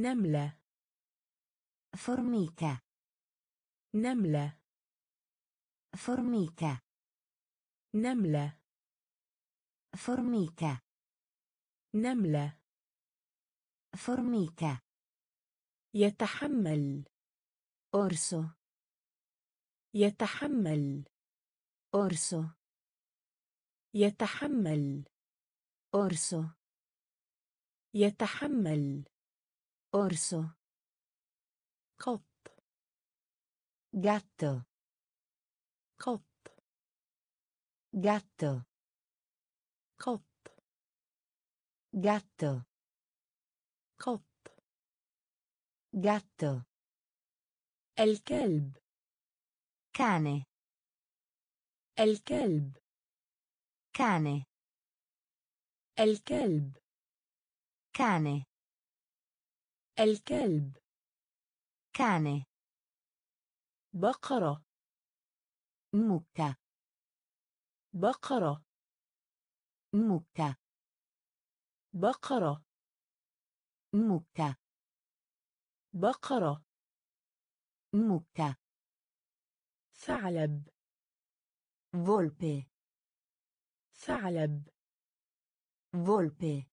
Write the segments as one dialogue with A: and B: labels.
A: نملة.
B: فورميكا
A: نملة.
B: فورميكا
A: نملة.
B: فورميكا
A: نملة.
B: فورميكا
A: يتحمل.
B: أورسو
A: يتحمل.
B: أورسو
A: يتحمل.
B: أورسو
A: يتحمل.
B: Orso.
A: قط
B: Gatto.
A: قط
B: Gatto.
A: قط
B: Gatto.
A: قط
B: Gatto.
A: الكلب
B: Cane.
A: الكلب
B: Cane.
A: الكلب
B: Cane.
A: الكلب.
B: كاني
A: بقرة.
B: مكة
A: بقرة.
B: مكة
A: بقرة.
B: مكة
A: بقرة.
B: موكا
A: ثعلب.
B: فولبي
A: ثعلب.
B: فولبي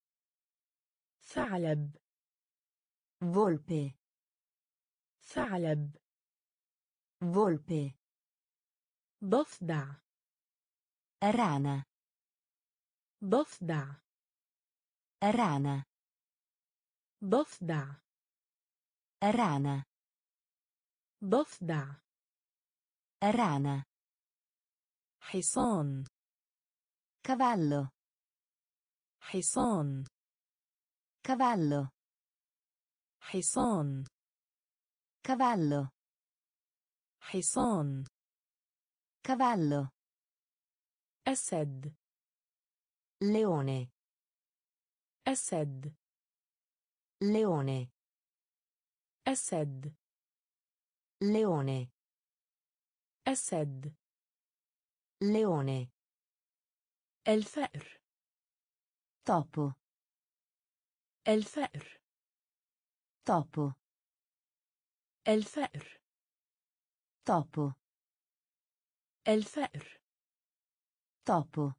A: ثعلب.
B: Volpe.
A: ثعلب
B: Volpe.
A: ضفدع
B: Rana.
A: ضفدع
B: Rana.
A: ضفدع
B: Rana.
A: ضفدع
B: Rana.
A: حصان
B: Cavallo.
A: حصان
B: Cavallo.
A: حصان
B: Cavallo.
A: حصان
B: Cavallo.
A: أسد
B: Leone.
A: أسد
B: Leone.
A: أسد
B: Leone.
A: أسد
B: Leone.
A: الفأر
B: Topo.
A: الفأر
B: Topo.
A: الفأر
B: Topo.
A: الفأر
B: Topo.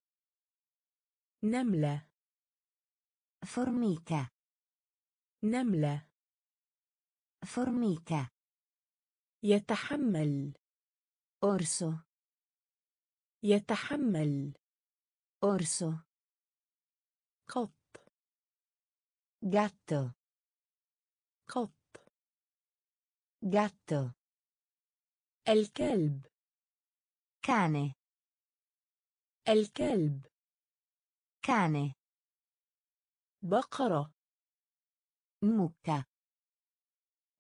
A: نملة
B: Formica.
A: نملة
B: Formica.
A: يتحمل
B: Orso.
A: يتحمل
B: Orso.
A: قط
B: Gatto.
A: قط
B: جاتو.
A: الكلب.
B: كاني.
A: الكلب.
B: كاني.
A: بقرة.
B: موكا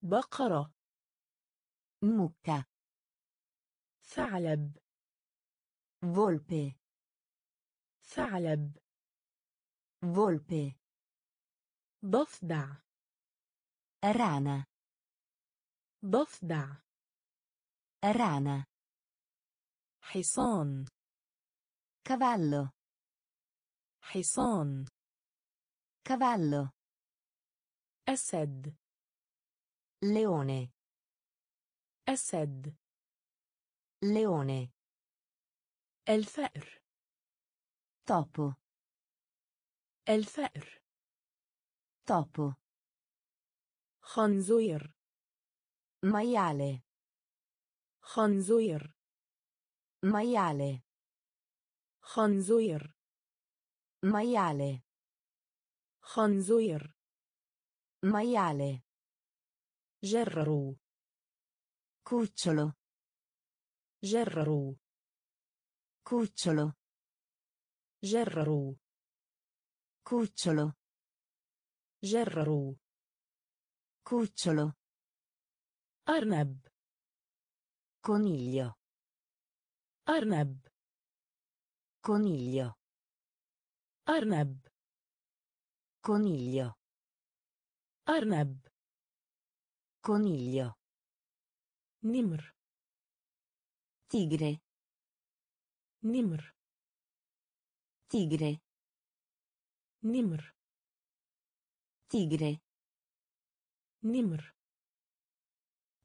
A: بقرة.
B: موكا
A: ثعلب.
B: volpe
A: ثعلب.
B: volpe
A: ضفدع.
B: رانا.
A: ضفدع.
B: رانا.
A: حصان.
B: كافالو.
A: حصان.
B: كافالو.
A: أسد.
B: ليوني
A: أسد.
B: ليوني
A: الفأر.
B: توبو.
A: الفأر.
B: توبو.
A: خنزير
B: Maiale.
A: خنزير
B: Maiale.
A: خنزير
B: Maiale.
A: خنزير
B: Maiale.
A: جرروا
B: Cucciolo.
A: جرروا
B: Cucciolo.
A: جرروا
B: Cucciolo.
A: جرروا
B: Cucciolo.
A: Arneb.
B: Coniglio.
A: Arneb.
B: Coniglio.
A: Arneb.
B: Coniglio.
A: Arneb.
B: Coniglio.
A: Nimr.
B: Tigre.
A: Nimr.
B: Tigre.
A: Nimr.
B: Tigre.
A: نمر.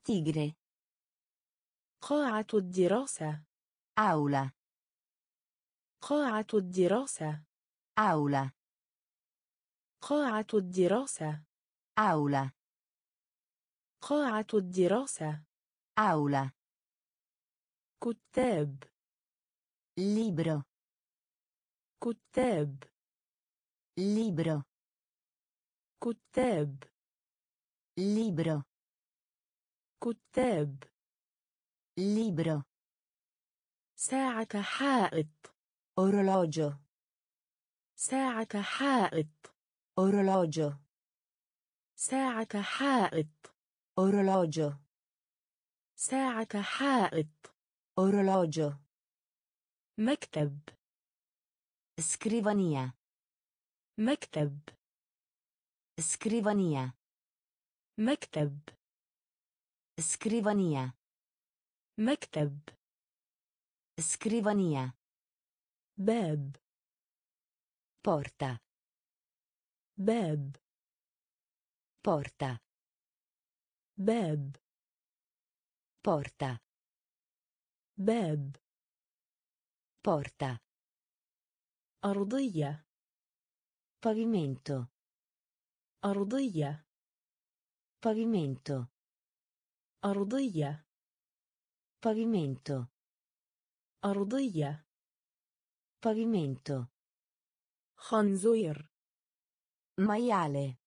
B: tigre
A: قاعة الدراسة.
B: aula
A: قاعة الدراسة.
B: aula
A: قاعة الدراسة.
B: aula
A: قاعة الدراسة.
B: aula
A: كتاب.
B: libro
A: كتاب.
B: libro
A: كتاب.
B: Libro
A: كتاب
B: libro
A: ساعة حائط
B: orologio
A: ساعة حائط
B: orologio
A: ساعة حائط
B: orologio
A: ساعة حائط
B: orologio
A: مكتب
B: scrivania
A: مكتب
B: scrivania
A: مكتب
B: scrivania
A: مكتب
B: scrivania
A: باب
B: porta
A: باب
B: porta
A: باب
B: porta
A: باب
B: porta
A: أرضية
B: pavimento
A: أرضية
B: pavimento
A: أرضية
B: pavimento
A: أرضية
B: pavimento
A: خنزير
B: maiale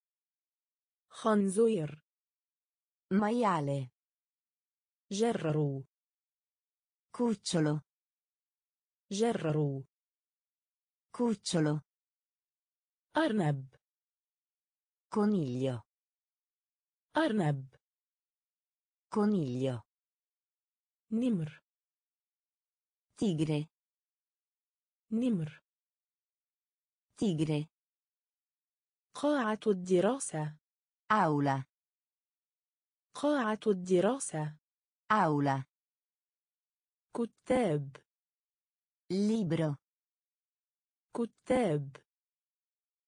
A: خنزير
B: maiale
A: جرروا
B: cucciolo
A: جرروا
B: cucciolo
A: أرنب
B: coniglio
A: أرنب.
B: coniglio
A: نمر.
B: tigre
A: نمر.
B: tigre
A: قاعة الدراسة.
B: aula
A: قاعة الدراسة.
B: aula
A: كتاب.
B: libro
A: كتاب.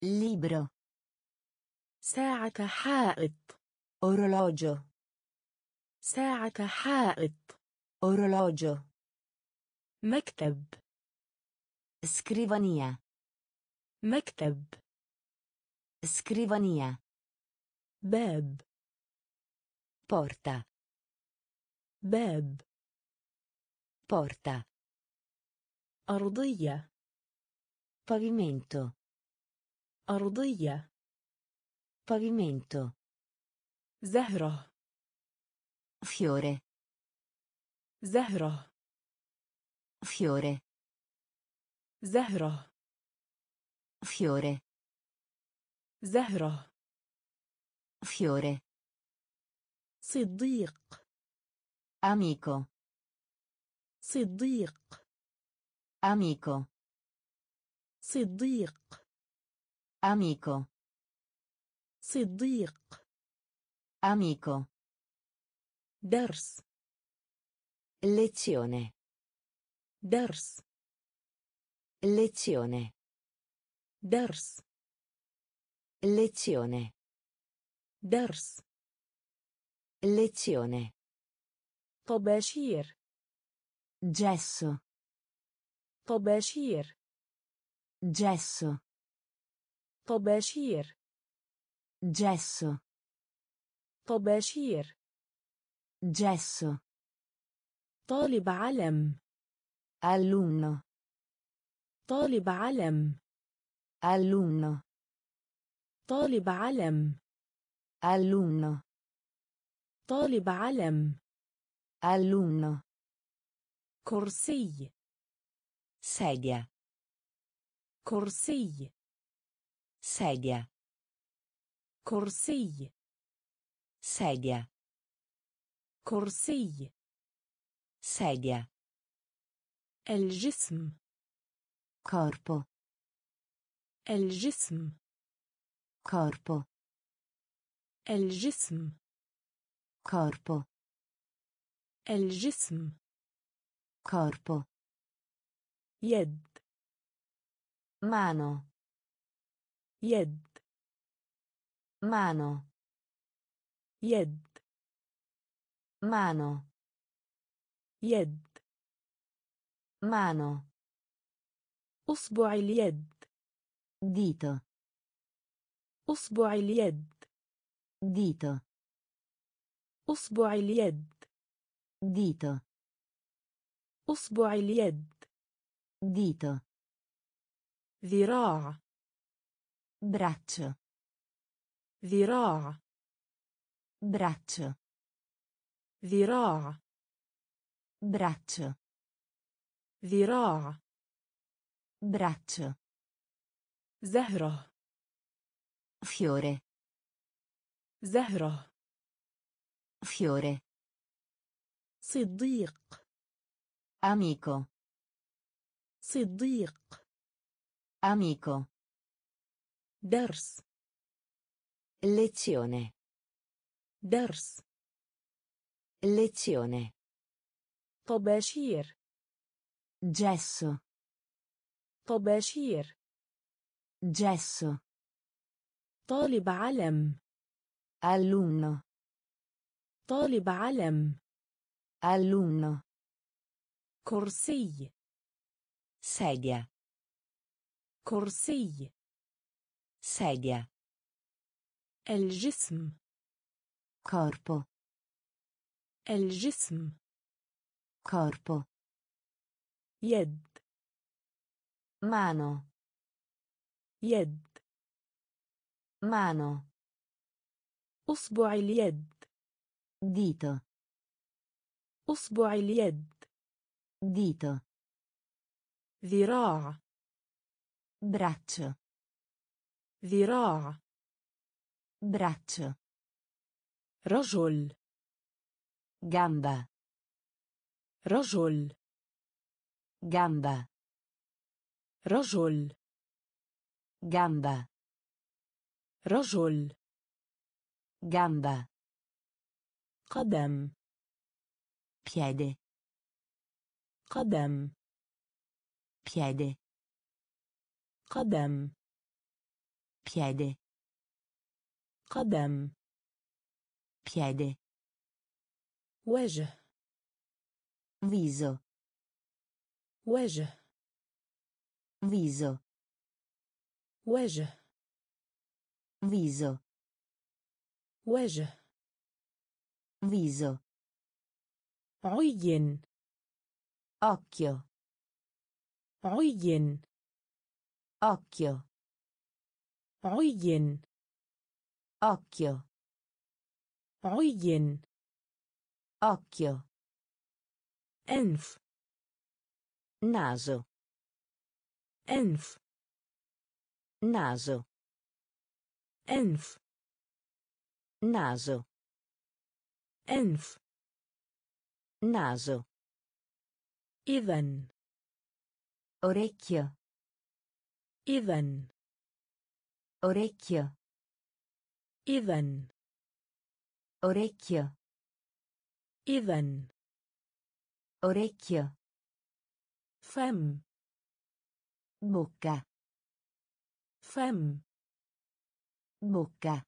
B: libro
A: ساعة حائط.
B: orologio
A: ساعة حائط
B: orologio
A: مكتب
B: scrivania
A: مكتب
B: scrivania
A: باب
B: porta
A: باب
B: porta
A: أرضية
B: pavimento
A: أرضية
B: pavimento
A: زهرة
B: fiore
A: زهرة
B: fiore
A: زهرة
B: fiore
A: زهرة
B: fiore
A: صديق
B: amico
A: صديق
B: amico
A: صديق
B: amico
A: صديق
B: amico
A: درس
B: lezione
A: درس
B: lezione
A: درس
B: lezione
A: درس
B: lezione
A: طباشير
B: gesso
A: طباشير
B: gesso
A: طباشير
B: gesso
A: طباشير
B: gesso
A: طالب علم
B: alunno
A: طالب علم
B: alunno
A: طالب علم
B: alunno
A: طالب علم
B: alunno
A: كرسي
B: sedia
A: كرسي
B: sedia
A: كرسي
B: sedia
A: كرسي
B: sedia
A: الجسم
B: corpo
A: الجسم
B: corpo
A: الجسم
B: corpo
A: الجسم
B: corpo
A: يد
B: mano
A: يد
B: mano
A: يد
B: mano
A: يد
B: mano
A: أصبع اليد
B: dito
A: أصبع اليد
B: dito
A: أصبع اليد
B: dito
A: أصبع اليد
B: dito
A: ذراع
B: braccio
A: ذراع.
B: braccio
A: ذراع
B: braccio
A: ذراع
B: braccio
A: زهرة
B: fiore
A: زهرة
B: fiore
A: صديق
B: amico
A: صديق
B: amico
A: درس
B: lezione
A: درس
B: lezione
A: طباشير
B: gesso
A: طباشير
B: gesso
A: طالب علم
B: alunno
A: طالب علم
B: alunno
A: كرسي
B: sedia
A: كرسي
B: sedia
A: الجسم
B: corpo
A: الجسم
B: corpo
A: يد
B: mano
A: يد
B: mano
A: أصبع اليد
B: dito
A: أصبع اليد
B: dito
A: ذراع
B: braccio
A: ذراع
B: braccio
A: رجل
B: gamba
A: رجل
B: gamba
A: رجل
B: gamba
A: رجل
B: gamba
A: قدم
B: piede
A: قدم
B: piede
A: قدم
B: piede
A: قدم
B: piede
A: وجه
B: viso
A: وجه
B: viso
A: وجه
B: viso
A: وجه
B: viso
A: عين
B: occhio
A: عين
B: occhio
A: عين
B: occhio
A: عين
B: occhio
A: أنف
B: naso
A: أنف
B: naso
A: أنف
B: naso
A: أنف
B: naso
A: إذن
B: orecchio
A: إذن
B: orecchio
A: إذن
B: orecchio
A: إذن
B: orecchio
A: فم
B: bocca
A: فم
B: bocca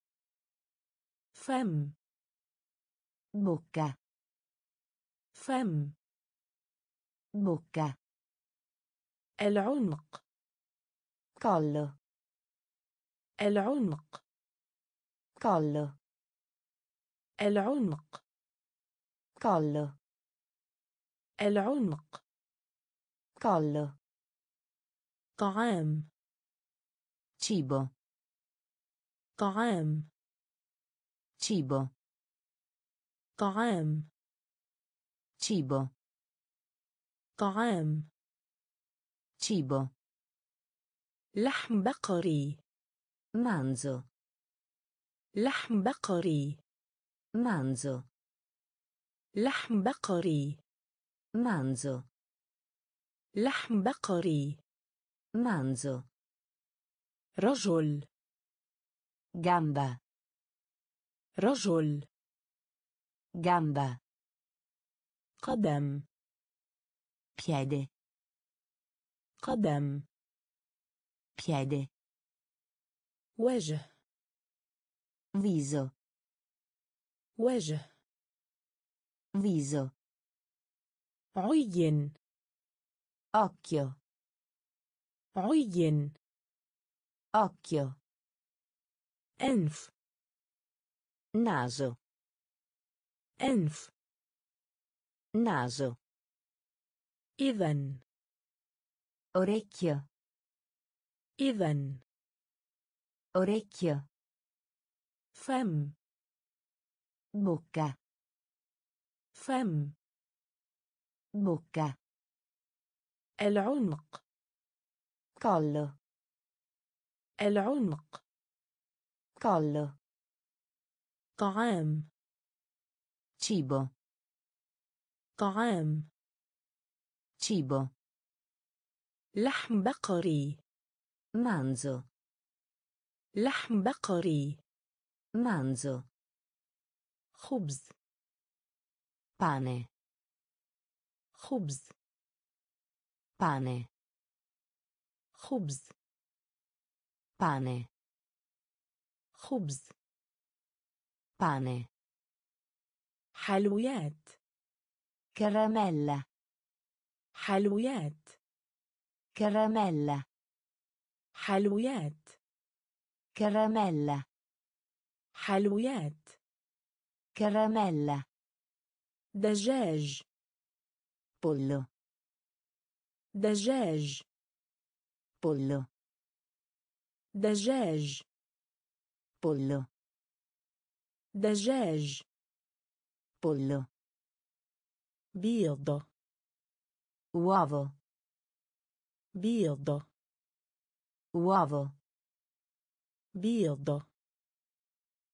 A: فم
B: bocca
A: فم
B: bocca
A: العنق
B: collo
A: العنق
B: collo
A: العنق.
B: collo
A: العنق.
B: collo
A: طعام.
B: cibo
A: طعام.
B: cibo
A: طعام.
B: cibo
A: طعام.
B: cibo
A: لحم بقري.
B: manzo
A: لحم بقري.
B: Manzo
A: لحم بقري
B: manzo
A: لحم بقري
B: manzo
A: رجل
B: gamba
A: رجل
B: gamba
A: قدم
B: piede
A: قدم
B: piede
A: وجه
B: viso
A: وجه
B: viso
A: عين
B: occhio
A: عين
B: occhio
A: أنف
B: naso
A: أنف
B: naso
A: إذن
B: orecchio
A: إذن
B: orecchio
A: فم
B: bocca
A: فم
B: bocca
A: العنق
B: collo
A: العنق
B: collo
A: طعام
B: cibo
A: طعام
B: cibo
A: لحم بقري
B: manzo
A: لحم بقري
B: manzo
A: خبز.
B: بانه
A: خبز.
B: pane
A: خبز.
B: pane
A: خبز.
B: pane
A: حلويات
B: كراميلا
A: حلويات
B: كراميلا
A: حلويات
B: كراميلا
A: حلويات
B: caramella
A: دجاج
B: pollo
A: دجاج
B: pollo
A: دجاج
B: pollo
A: دجاج
B: pollo
A: بيض
B: uovo
A: بيض
B: uovo
A: بيض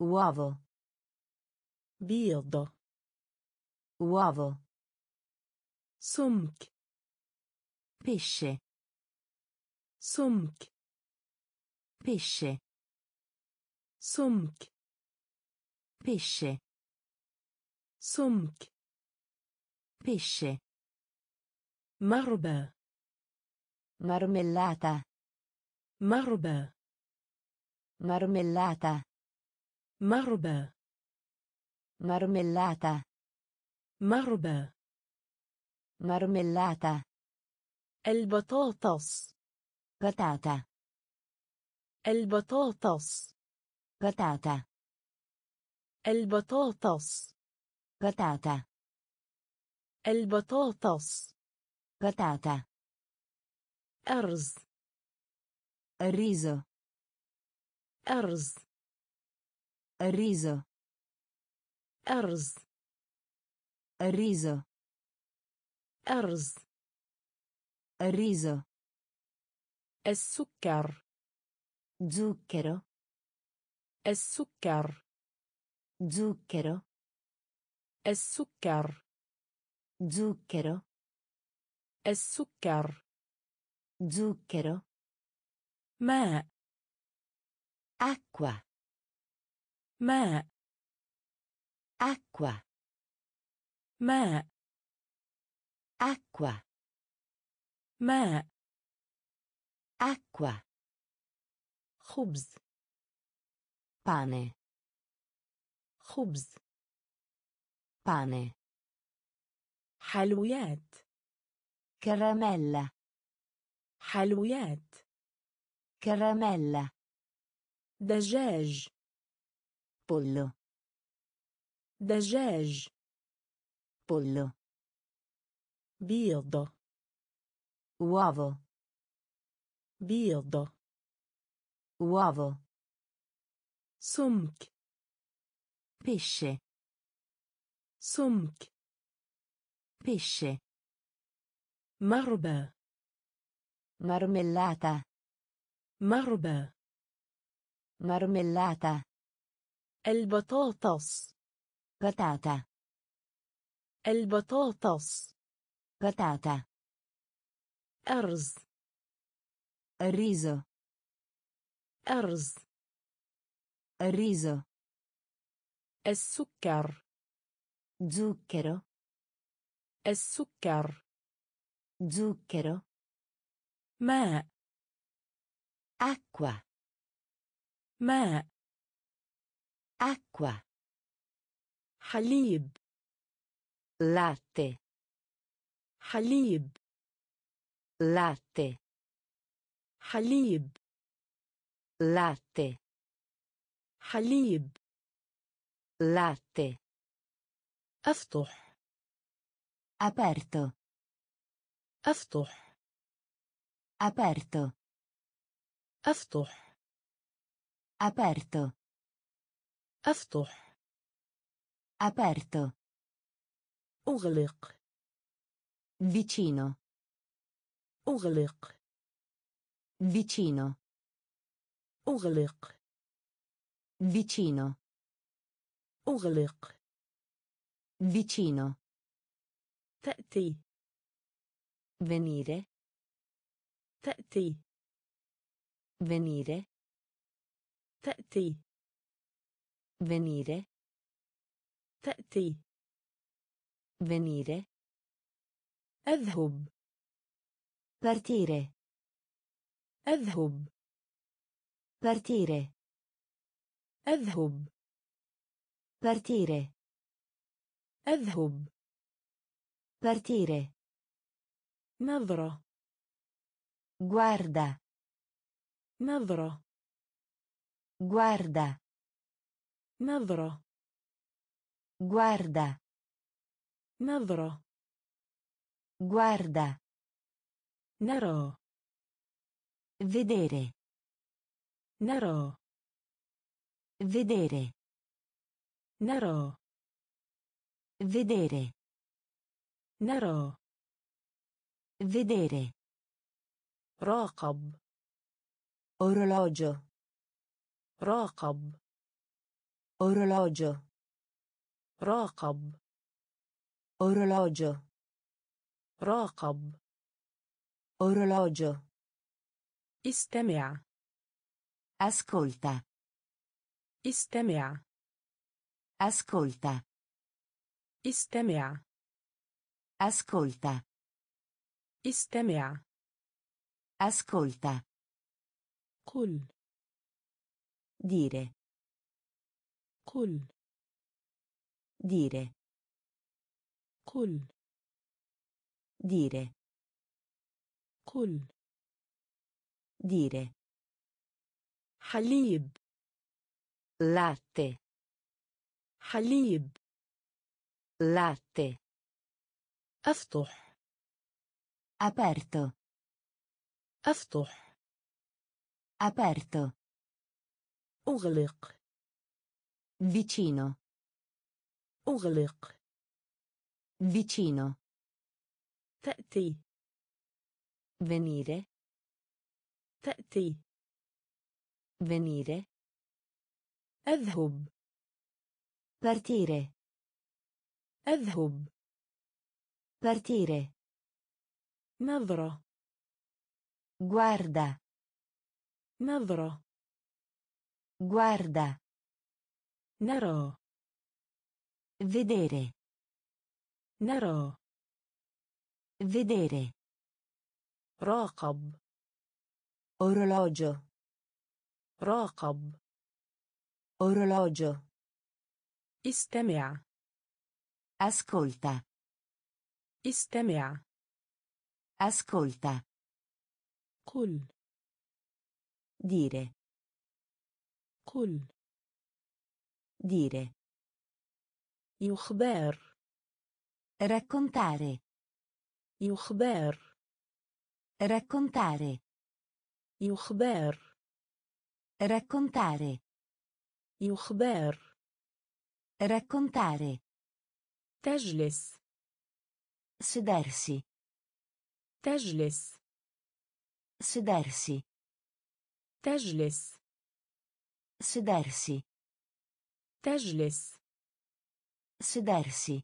B: uovo
A: Biodo.
B: Uovo.
A: Sumk.
B: Pesce.
A: Sumk.
B: Pesce.
A: Sumk.
B: Pesce.
A: Sumk.
B: Pesce.
A: Marba.
B: Marmellata.
A: Marba.
B: Marmellata.
A: Marba.
B: مرملاتا
A: مربى.
B: مارميلاتا
A: البطاطس.
B: بطاطا
A: البطاطس.
B: بطاطا
A: البطاطس.
B: بطاطا
A: البطاطس.
B: بطاطا
A: أرز.
B: الريزو
A: أرز.
B: الريزو
A: أرز
B: riso
A: أرز
B: riso
A: السكر
B: zucchero
A: السكر
B: zucchero
A: السكر
B: zucchero
A: السكر
B: zucchero
A: ماء
B: acqua
A: ماء
B: acqua
A: ماء
B: acqua
A: ماء
B: acqua
A: خبز
B: pane
A: خبز
B: pane
A: حلويات
B: caramella
A: حلويات
B: caramella
A: دجاج
B: pollo
A: دجاج
B: pollo
A: بيض
B: uovo
A: بيض
B: uovo
A: سمك
B: pesce
A: سمك
B: pesce
A: مربى
B: marmellata
A: مربى
B: marmellata
A: البطاطس
B: patata
A: البطاطس
B: patata
A: أرز
B: riso
A: أرز
B: riso
A: السكر
B: zucchero
A: السكر
B: zucchero
A: ماء
B: acqua
A: ماء
B: acqua
A: حليب
B: latte
A: حليب
B: latte
A: حليب
B: latte
A: حليب
B: latte
A: أفتح
B: aperto
A: أفتح
B: aperto
A: أفتح
B: aperto
A: أفتح
B: aperto
A: أغلق
B: vicino
A: أغلق
B: vicino
A: أغلق
B: vicino
A: أغلق
B: vicino
A: تأتي
B: venire
A: تأتي
B: venire
A: تأتي
B: venire
A: تأتي
B: venire
A: أذهب
B: partire
A: أذهب
B: partire
A: أذهب
B: partire
A: أذهب
B: partire
A: نظرة
B: guarda
A: نظرة
B: guarda
A: نظرة
B: guarda
A: نظرة
B: guarda
A: نرى
B: vedere
A: نرى
B: vedere
A: نرى
B: vedere
A: نرى
B: vedere
A: راقب
B: orologio
A: راقب
B: orologio
A: راقب
B: orologio
A: راقب
B: orologio
A: استمع
B: ascolta
A: استمع
B: ascolta
A: استمع
B: ascolta
A: استمع
B: ascolta
A: قل
B: dire
A: قل
B: dire
A: قل
B: dire
A: قل
B: dire
A: حليب
B: latte
A: حليب
B: latte
A: أفتح
B: aperto
A: أفتح
B: aperto
A: أغلق
B: vicino
A: أغلق
B: vicino
A: تأتي
B: venire
A: تأتي
B: venire
A: أذهب
B: partire
A: أذهب
B: partire
A: نظرة
B: guarda
A: نظرة
B: guarda
A: نرى
B: vedere
A: نرى
B: vedere
A: راقب
B: orologio
A: راقب
B: orologio
A: استمع
B: ascolta
A: استمع
B: ascolta
A: قل
B: dire
A: قل
B: dire
A: يخبر
B: raccontare
A: يخبر
B: raccontare
A: يخبر
B: raccontare
A: يخبر
B: raccontare
A: تجلس
B: sedersi
A: تجلس
B: sedersi
A: تجلس
B: sedersi
A: تجلس
B: Sedersi.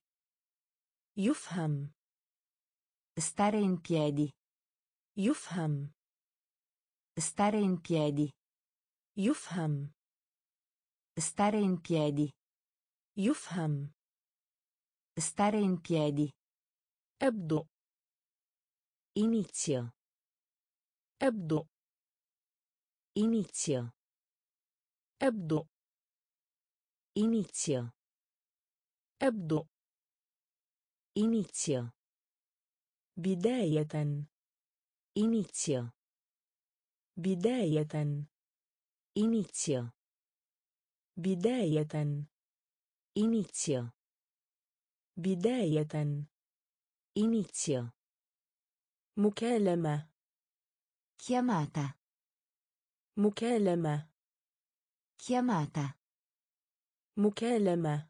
A: Yufham.
B: Stare in piedi.
A: Yufham.
B: Stare in piedi.
A: Yufham.
B: Stare in piedi.
A: Yufham.
B: Stare in piedi.
A: Ebdo.
B: Inizio.
A: Ebdo.
B: Inizio.
A: Ebdo.
B: Inizio.
A: أبدأ
B: inizio
A: بداية
B: inizio
A: بداية
B: inizio
A: بداية
B: inizio
A: بداية
B: inizio
A: مكالمة
B: chiamata
A: مكالمة
B: chiamata
A: مكالمة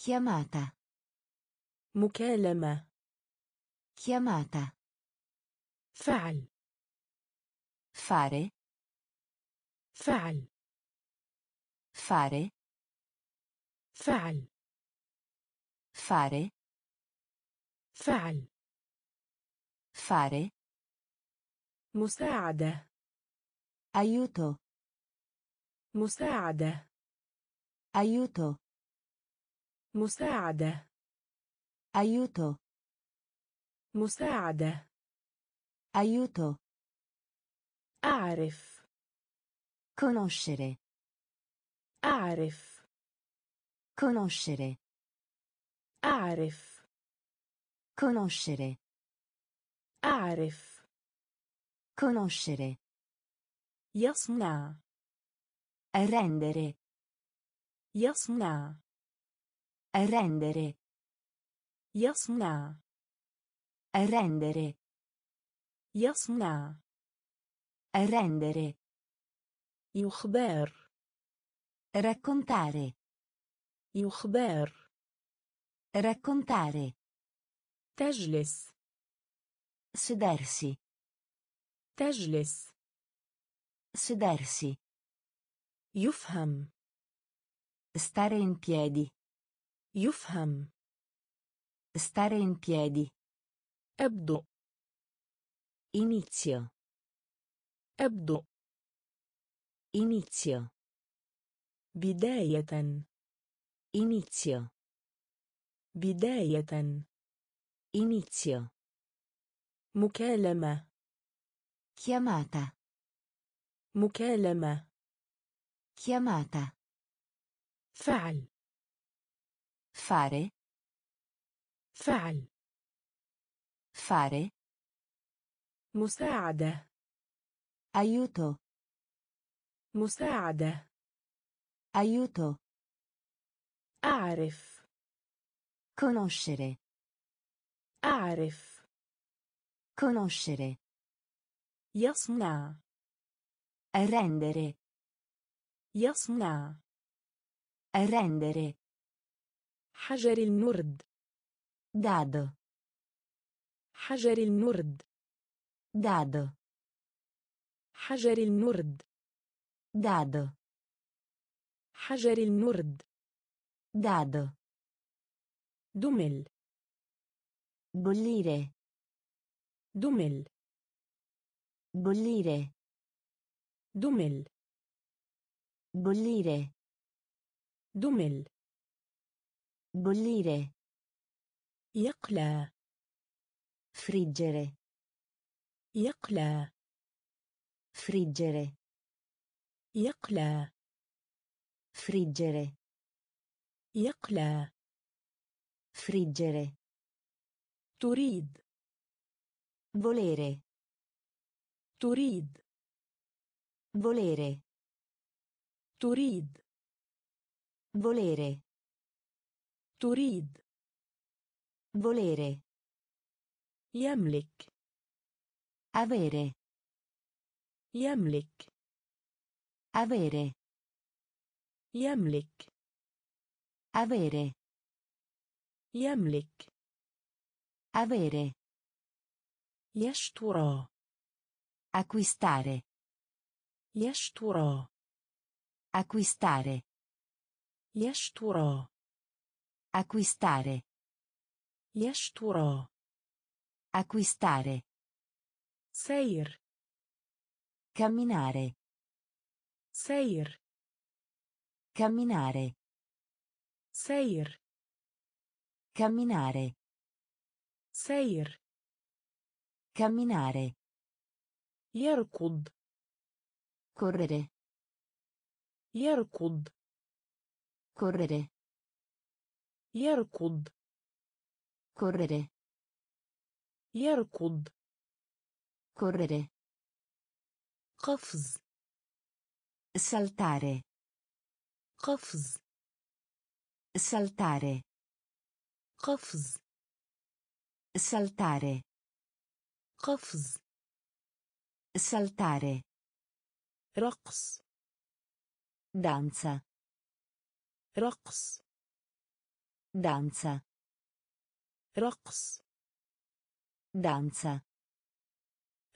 B: chiamata
A: مكالمة
B: chiamata
A: فعل
B: fare
A: فعل
B: fare
A: فعل
B: fare
A: فعل
B: fare
A: مساعدة
B: aiuto
A: مساعدة
B: aiuto
A: مساعدة
B: aiuto
A: مساعدة
B: aiuto
A: أعرف
B: conoscere
A: أعرف
B: conoscere
A: أعرف
B: conoscere
A: أعرف
B: conoscere
A: يصنع
B: rendere
A: يصنع
B: rendere
A: يصنع
B: rendere
A: يصنع
B: rendere
A: يخبر
B: raccontare
A: يخبر
B: raccontare
A: تجلس
B: sedersi
A: تجلس
B: sedersi
A: يفهم
B: stare in piedi
A: يفهم
B: stare in piedi
A: أبدأ
B: inizio
A: أبدأ
B: inizio
A: بداية
B: inizio
A: بداية
B: inizio
A: مكالمة
B: chiamata
A: مكالمة
B: chiamata
A: فعل
B: fare
A: فعل
B: fare
A: مساعدة
B: aiuto
A: مساعدة
B: aiuto
A: أعرف
B: conoscere
A: أعرف
B: conoscere
A: يصنع
B: rendere
A: يصنع
B: rendere
A: حجر النرد
B: dado
A: حجر النرد
B: dado
A: حجر النرد
B: dado
A: حجر النرد
B: dado
A: دمل.
B: bollire
A: دمل.
B: bollire
A: دمل.
B: bollire
A: دمل.
B: bollire
A: يقلى
B: friggere
A: يقلى
B: friggere
A: يقلى
B: friggere
A: يقلى
B: friggere
A: تريد
B: volere
A: تريد
B: volere
A: تريد
B: volere
A: تريد
B: volere
A: يملك
B: avere
A: يملك
B: avere
A: يملك
B: avere
A: يملك
B: avere
A: يشترى
B: acquistare
A: يشترى
B: acquistare
A: يشترى
B: acquistare
A: يشترى
B: acquistare
A: سير
B: camminare
A: سير
B: camminare
A: سير
B: camminare
A: سير
B: camminare
A: يركض
B: correre
A: يركض
B: correre
A: يركض
B: correre
A: يركض
B: correre
A: قفز
B: saltare
A: قفز
B: saltare
A: قفز
B: saltare
A: قفز
B: saltare
A: رقص
B: danza
A: رقص
B: danza
A: رقص
B: danza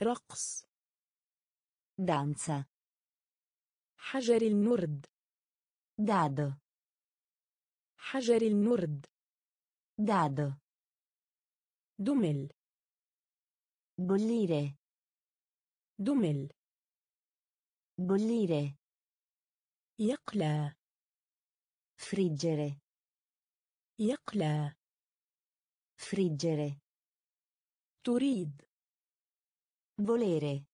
A: رقص
B: danza
A: حجر النرد
B: dado
A: حجر النرد
B: dado
A: دمل
B: bollire
A: دمل
B: bollire
A: يقلى
B: friggere
A: يقلى
B: friggere
A: تريد
B: volere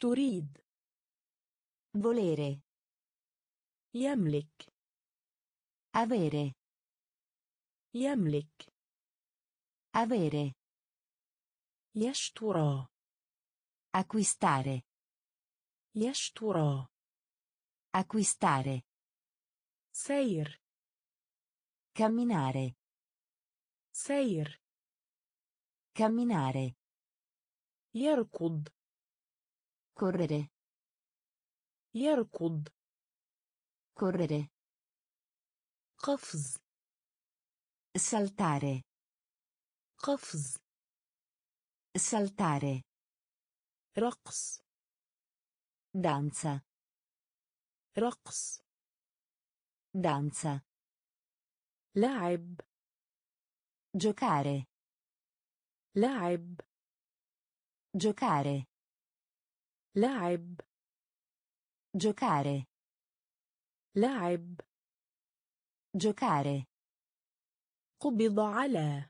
A: تريد
B: volere
A: يملك
B: avere
A: يملك
B: avere
A: يشترى
B: acquistare
A: يشترى
B: acquistare
A: سير
B: camminare
A: سير
B: camminare
A: يركض
B: correre
A: يركض
B: correre
A: قفز
B: saltare
A: قفز
B: saltare
A: رقص
B: danza
A: رقص
B: danza
A: لعب
B: giocare
A: لعب
B: giocare
A: لعب
B: giocare
A: لعب
B: giocare
A: قبض على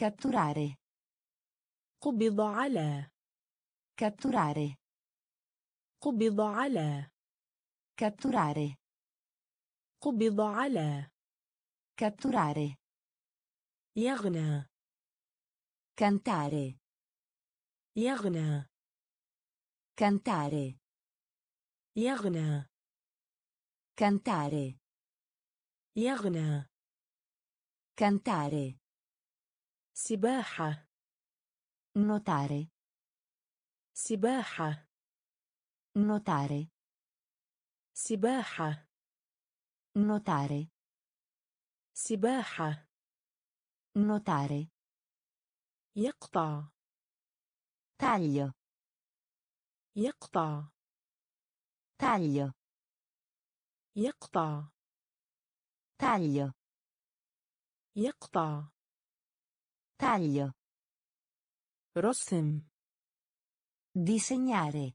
B: catturare
A: قبض على
B: catturare
A: قبض على
B: catturare
A: قبض على
B: catturare
A: يغنى
B: cantare
A: يغنى
B: cantare
A: يغنى
B: cantare
A: يغنى
B: cantare
A: سباحة
B: nuotare
A: سباحة
B: nuotare
A: سباحة
B: nuotare
A: سباحة.
B: نوتاري.
A: يقطع.
B: تاليو
A: يقطع.
B: تاليو
A: يقطع.
B: تاليو
A: يقطع.
B: تاليو
A: رسم.
B: disegnare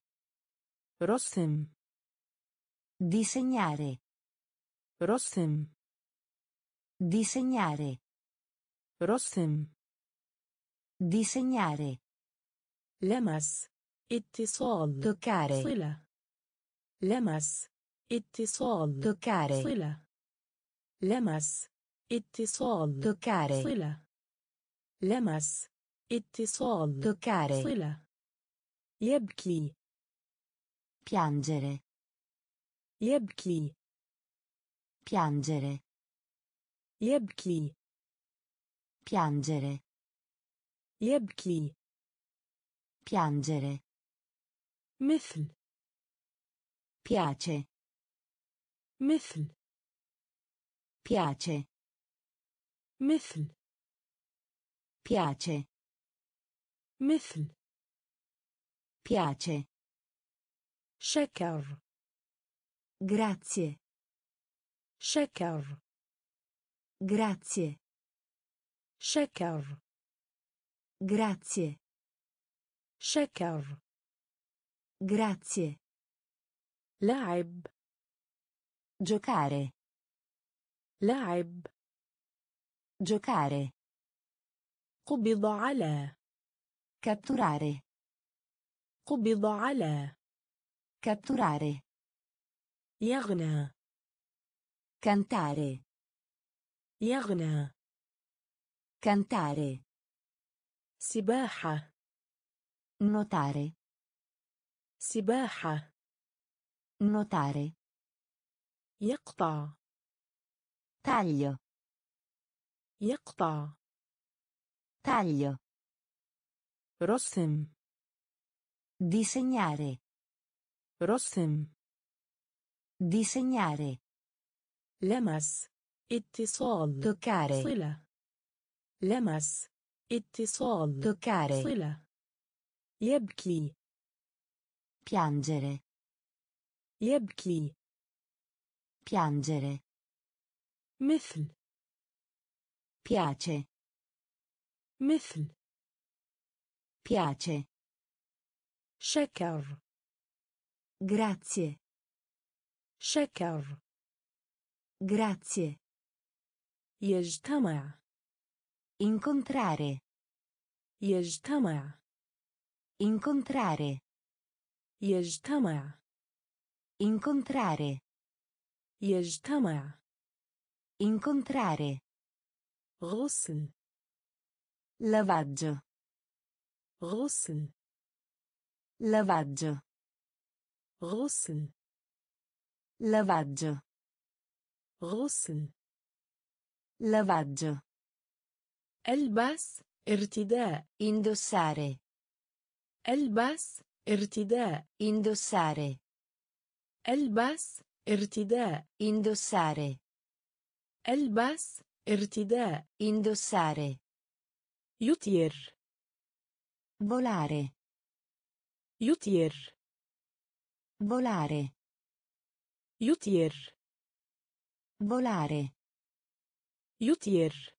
A: رسم.
B: disegnare
A: رسم.
B: disegnare
A: رسم
B: disegnare
A: لمس اتصال
B: toccare
A: صلة لمس اتصال
B: toccare
A: صلة لمس اتصال
B: toccare
A: صلة لمس اتصال
B: toccare
A: صلة يبكي
B: piangere
A: يبكي
B: piangere
A: يبكي
B: piangere
A: يبكي
B: piangere
A: مثل
B: piace
A: مثل
B: piace
A: مثل
B: piace
A: مثل
B: piace
A: شكر
B: grazie
A: شكر
B: grazie
A: شكر
B: grazie
A: شكر
B: grazie
A: لعب
B: giocare
A: لعب
B: giocare
A: قبض على
B: catturare
A: قبض على
B: catturare
A: يغنى
B: cantare
A: يغنى
B: cantare
A: سباحة
B: nuotare
A: سباحة
B: nuotare
A: يقطع
B: taglio
A: يقطع
B: taglio
A: رسم
B: disegnare
A: رسم
B: disegnare
A: لمس اتصال
B: toccare
A: صلة لمس اتصال
B: toccare
A: صلة يبكي
B: piangere
A: يبكي
B: piangere
A: مثل
B: piace
A: مثل
B: piace
A: شكر
B: grazie
A: شكر
B: grazie
A: يجتمع
B: incontrare
A: يجتمع
B: incontrare
A: يجتمع
B: incontrare
A: يجتمع
B: incontrare
A: غسل
B: lavaggio
A: غسل
B: lavaggio
A: غسل
B: lavaggio
A: غسل
B: Lavaggio.
A: Elbas, irtidaa.
B: Indossare.
A: Elbas, irtidaa.
B: Indossare.
A: Elbas, irtidaa.
B: Indossare.
A: Elbas, irtidaa.
B: Indossare.
A: Yutier.
B: Volare.
A: Yutier.
B: Volare.
A: Yutier.
B: Volare.
A: يطير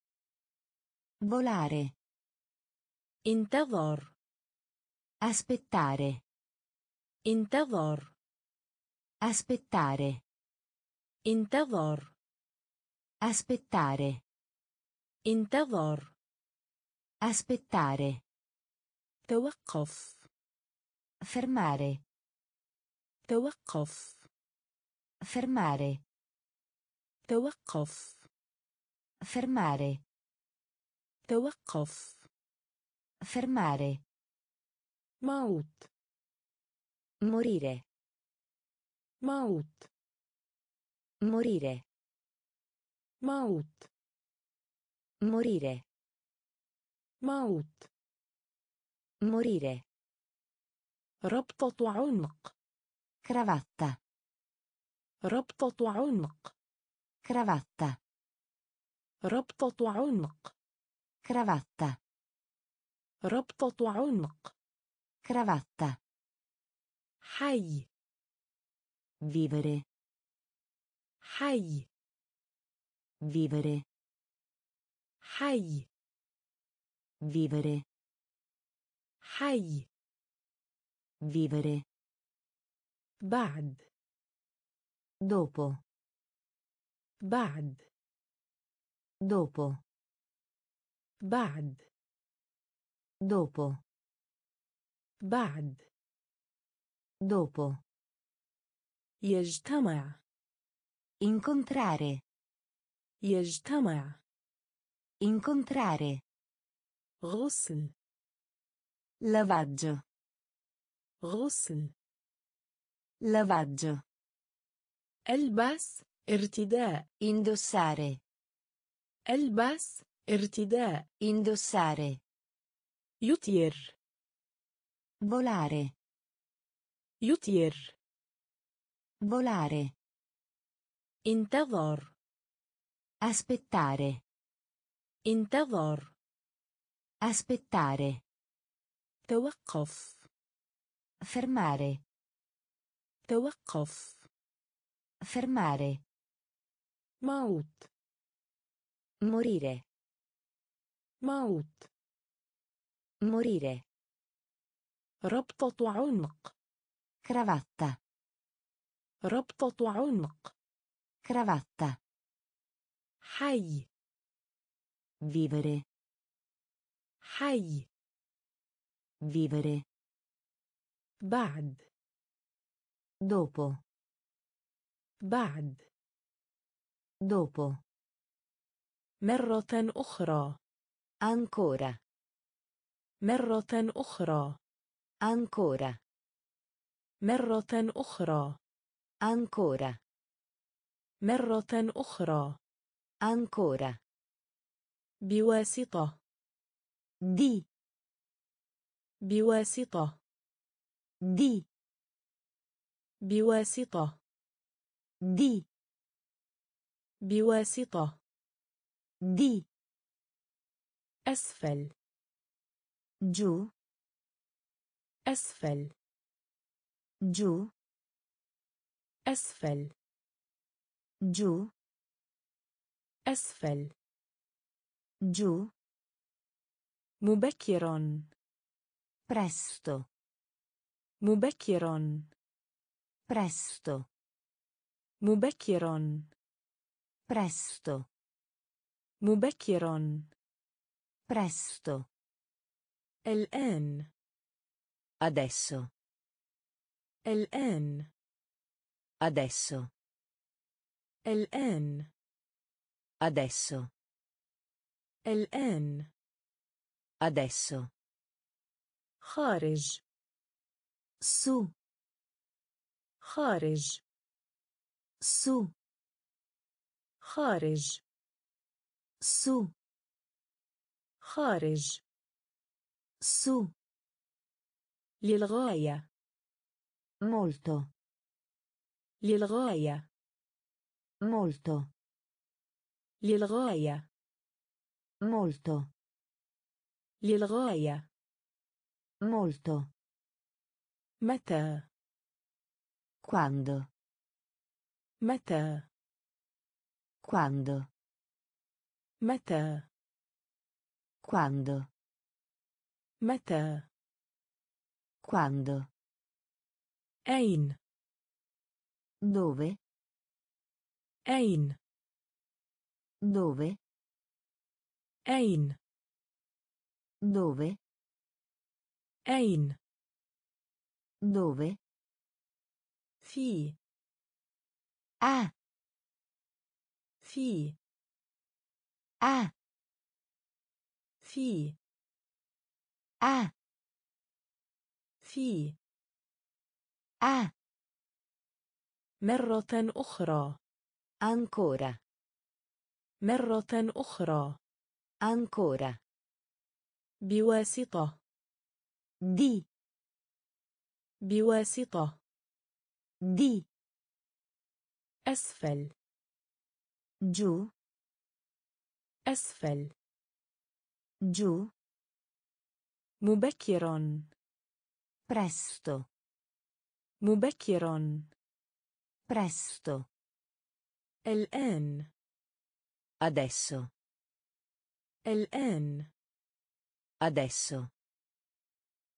B: volare
A: انتظر
B: aspettare
A: انتظر
B: aspettare
A: انتظر
B: aspettare
A: انتظر
B: aspettare
A: توقف
B: fermare
A: توقف
B: fermare
A: توقف
B: fermare
A: توقف
B: fermare
A: موت
B: morire
A: موت
B: morire
A: موت
B: morire
A: موت
B: morire
A: ربطة عنق
B: cravatta
A: ربطة عنق
B: cravatta
A: ربطة عنق
B: cravatta
A: ربطة عنق
B: cravatta
A: حي
B: vivere
A: حي
B: vivere
A: حي
B: vivere
A: حي
B: vivere
A: بعد
B: dopo
A: بعد
B: dopo
A: بعد
B: dopo
A: بعد
B: dopo
A: يجتمع
B: incontrare
A: يجتمع
B: incontrare
A: غسل
B: lavaggio
A: غسل
B: lavaggio
A: البس ارتداء
B: indossare
A: البس ارتداء
B: indossare
A: يطير
B: volare
A: يطير
B: volare
A: انتظر
B: aspettare
A: انتظر
B: aspettare
A: توقف
B: fermare
A: توقف
B: fermare
A: موت
B: morire
A: موت
B: morire
A: ربطة عنق
B: cravatta
A: ربطة عنق
B: cravatta
A: حي
B: vivere
A: حي
B: vivere
A: بعد
B: dopo
A: بعد
B: dopo
A: مرة أخرى
B: Ancora.
A: مرة أخرى
B: Ancora.
A: مرة أخرى
B: Ancora.
A: مرة أخرى
B: Ancora.
A: بواسطة
B: Di.
A: بواسطة
B: Di.
A: بواسطة
B: Di.
A: بواسطة
B: Di.
A: أسفل
B: Giù.
A: أسفل
B: Giù.
A: أسفل
B: Giù.
A: أسفل
B: Giù.
A: مبكر
B: Presto.
A: مبكر
B: Presto.
A: مبكر
B: Presto.
A: مبكر
B: Presto.
A: الآن
B: Adesso.
A: الآن
B: Adesso.
A: الآن
B: Adesso.
A: الآن
B: Adesso.
A: خارج
B: Su.
A: خارج
B: Su.
A: خارج
B: Su.
A: خارج
B: Su.
A: للغاية
B: Molto.
A: للغاية
B: Molto.
A: للغاية
B: Molto.
A: للغاية
B: Molto.
A: متى
B: Quando.
A: متى
B: Quando.
A: متى
B: Quando.
A: متى
B: Quando.
A: أين
B: Dove.
A: أين
B: Dove.
A: أين
B: Dove.
A: أين
B: Dove.
A: في
B: Ah.
A: في
B: أ
A: في
B: أ
A: في
B: أ.
A: مرة أخرى.
B: أنكورا.
A: مرة أخرى.
B: أنكورا.
A: بواسطة.
B: دي.
A: بواسطة.
B: دي.
A: أسفل.
B: جو.
A: أسفل
B: Giù.
A: مبكر
B: Presto.
A: مبكر
B: Presto.
A: الآن
B: Adesso.
A: الآن
B: Adesso.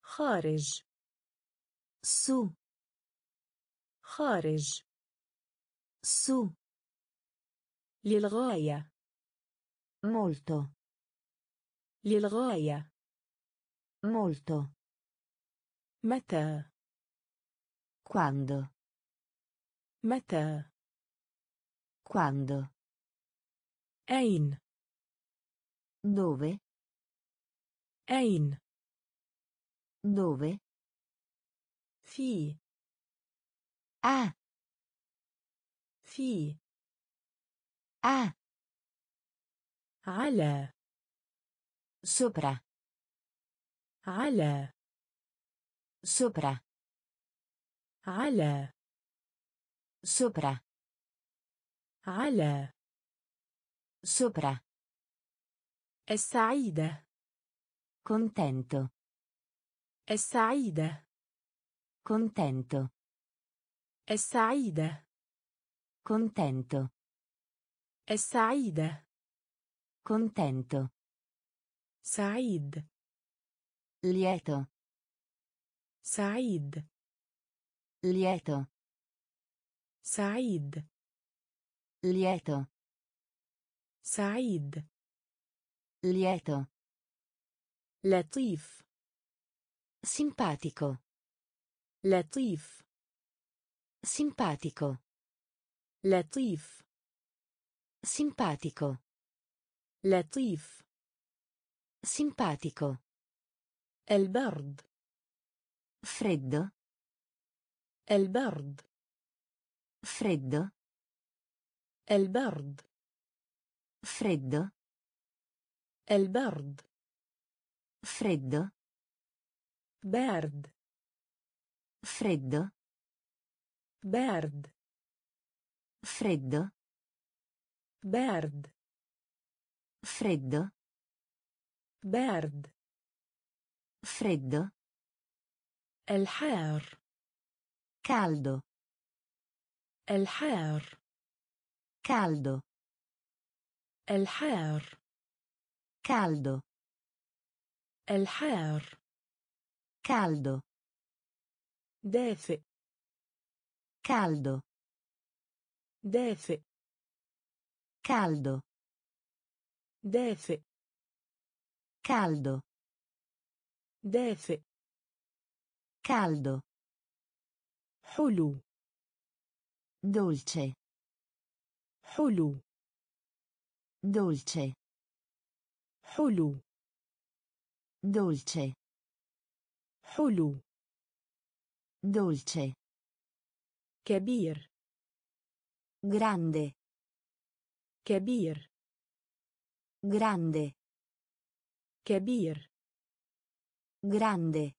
A: خارج
B: Su.
A: خارج
B: Su.
A: للغاية
B: Molto.
A: للغاية
B: Molto.
A: متى
B: Quando.
A: متى
B: Quando.
A: أين
B: Dove.
A: أين
B: Dove.
A: في
B: Ah.
A: في
B: Ah.
A: على
B: Sopra.
A: على
B: Sopra.
A: على
B: Sopra.
A: على
B: Sopra.
A: السعيدة
B: Contento.
A: السعيدة
B: Contento.
A: السعيدة
B: Contento.
A: السعيدة
B: Contento.
A: Said.
B: Lieto.
A: Said.
B: Lieto.
A: Said.
B: Lieto.
A: Said.
B: Lieto.
A: Latif.
B: Simpatico.
A: Latif.
B: Simpatico.
A: Latif.
B: Simpatico.
A: لطيف
B: Simpatico.
A: البرد
B: Freddo.
A: البرد
B: Freddo.
A: البرد
B: Freddo.
A: البرد
B: Freddo.
A: بارد
B: Freddo.
A: بارد
B: Freddo.
A: بارد
B: Freddo.
A: بارد
B: Freddo.
A: الحار
B: Caldo.
A: الحار
B: Caldo.
A: الحار
B: Caldo.
A: الحار
B: Caldo.
A: دافئ
B: Caldo.
A: دافئ
B: Caldo.
A: Defe.
B: Caldo.
A: Defe.
B: Caldo.
A: Hulu.
B: Dolce.
A: Hulu.
B: Dolce.
A: Hulu.
B: Dolce.
A: Hulu.
B: Dolce.
A: Kebir.
B: Grande.
A: Kebir
B: Grande.
A: كبير
B: Grande.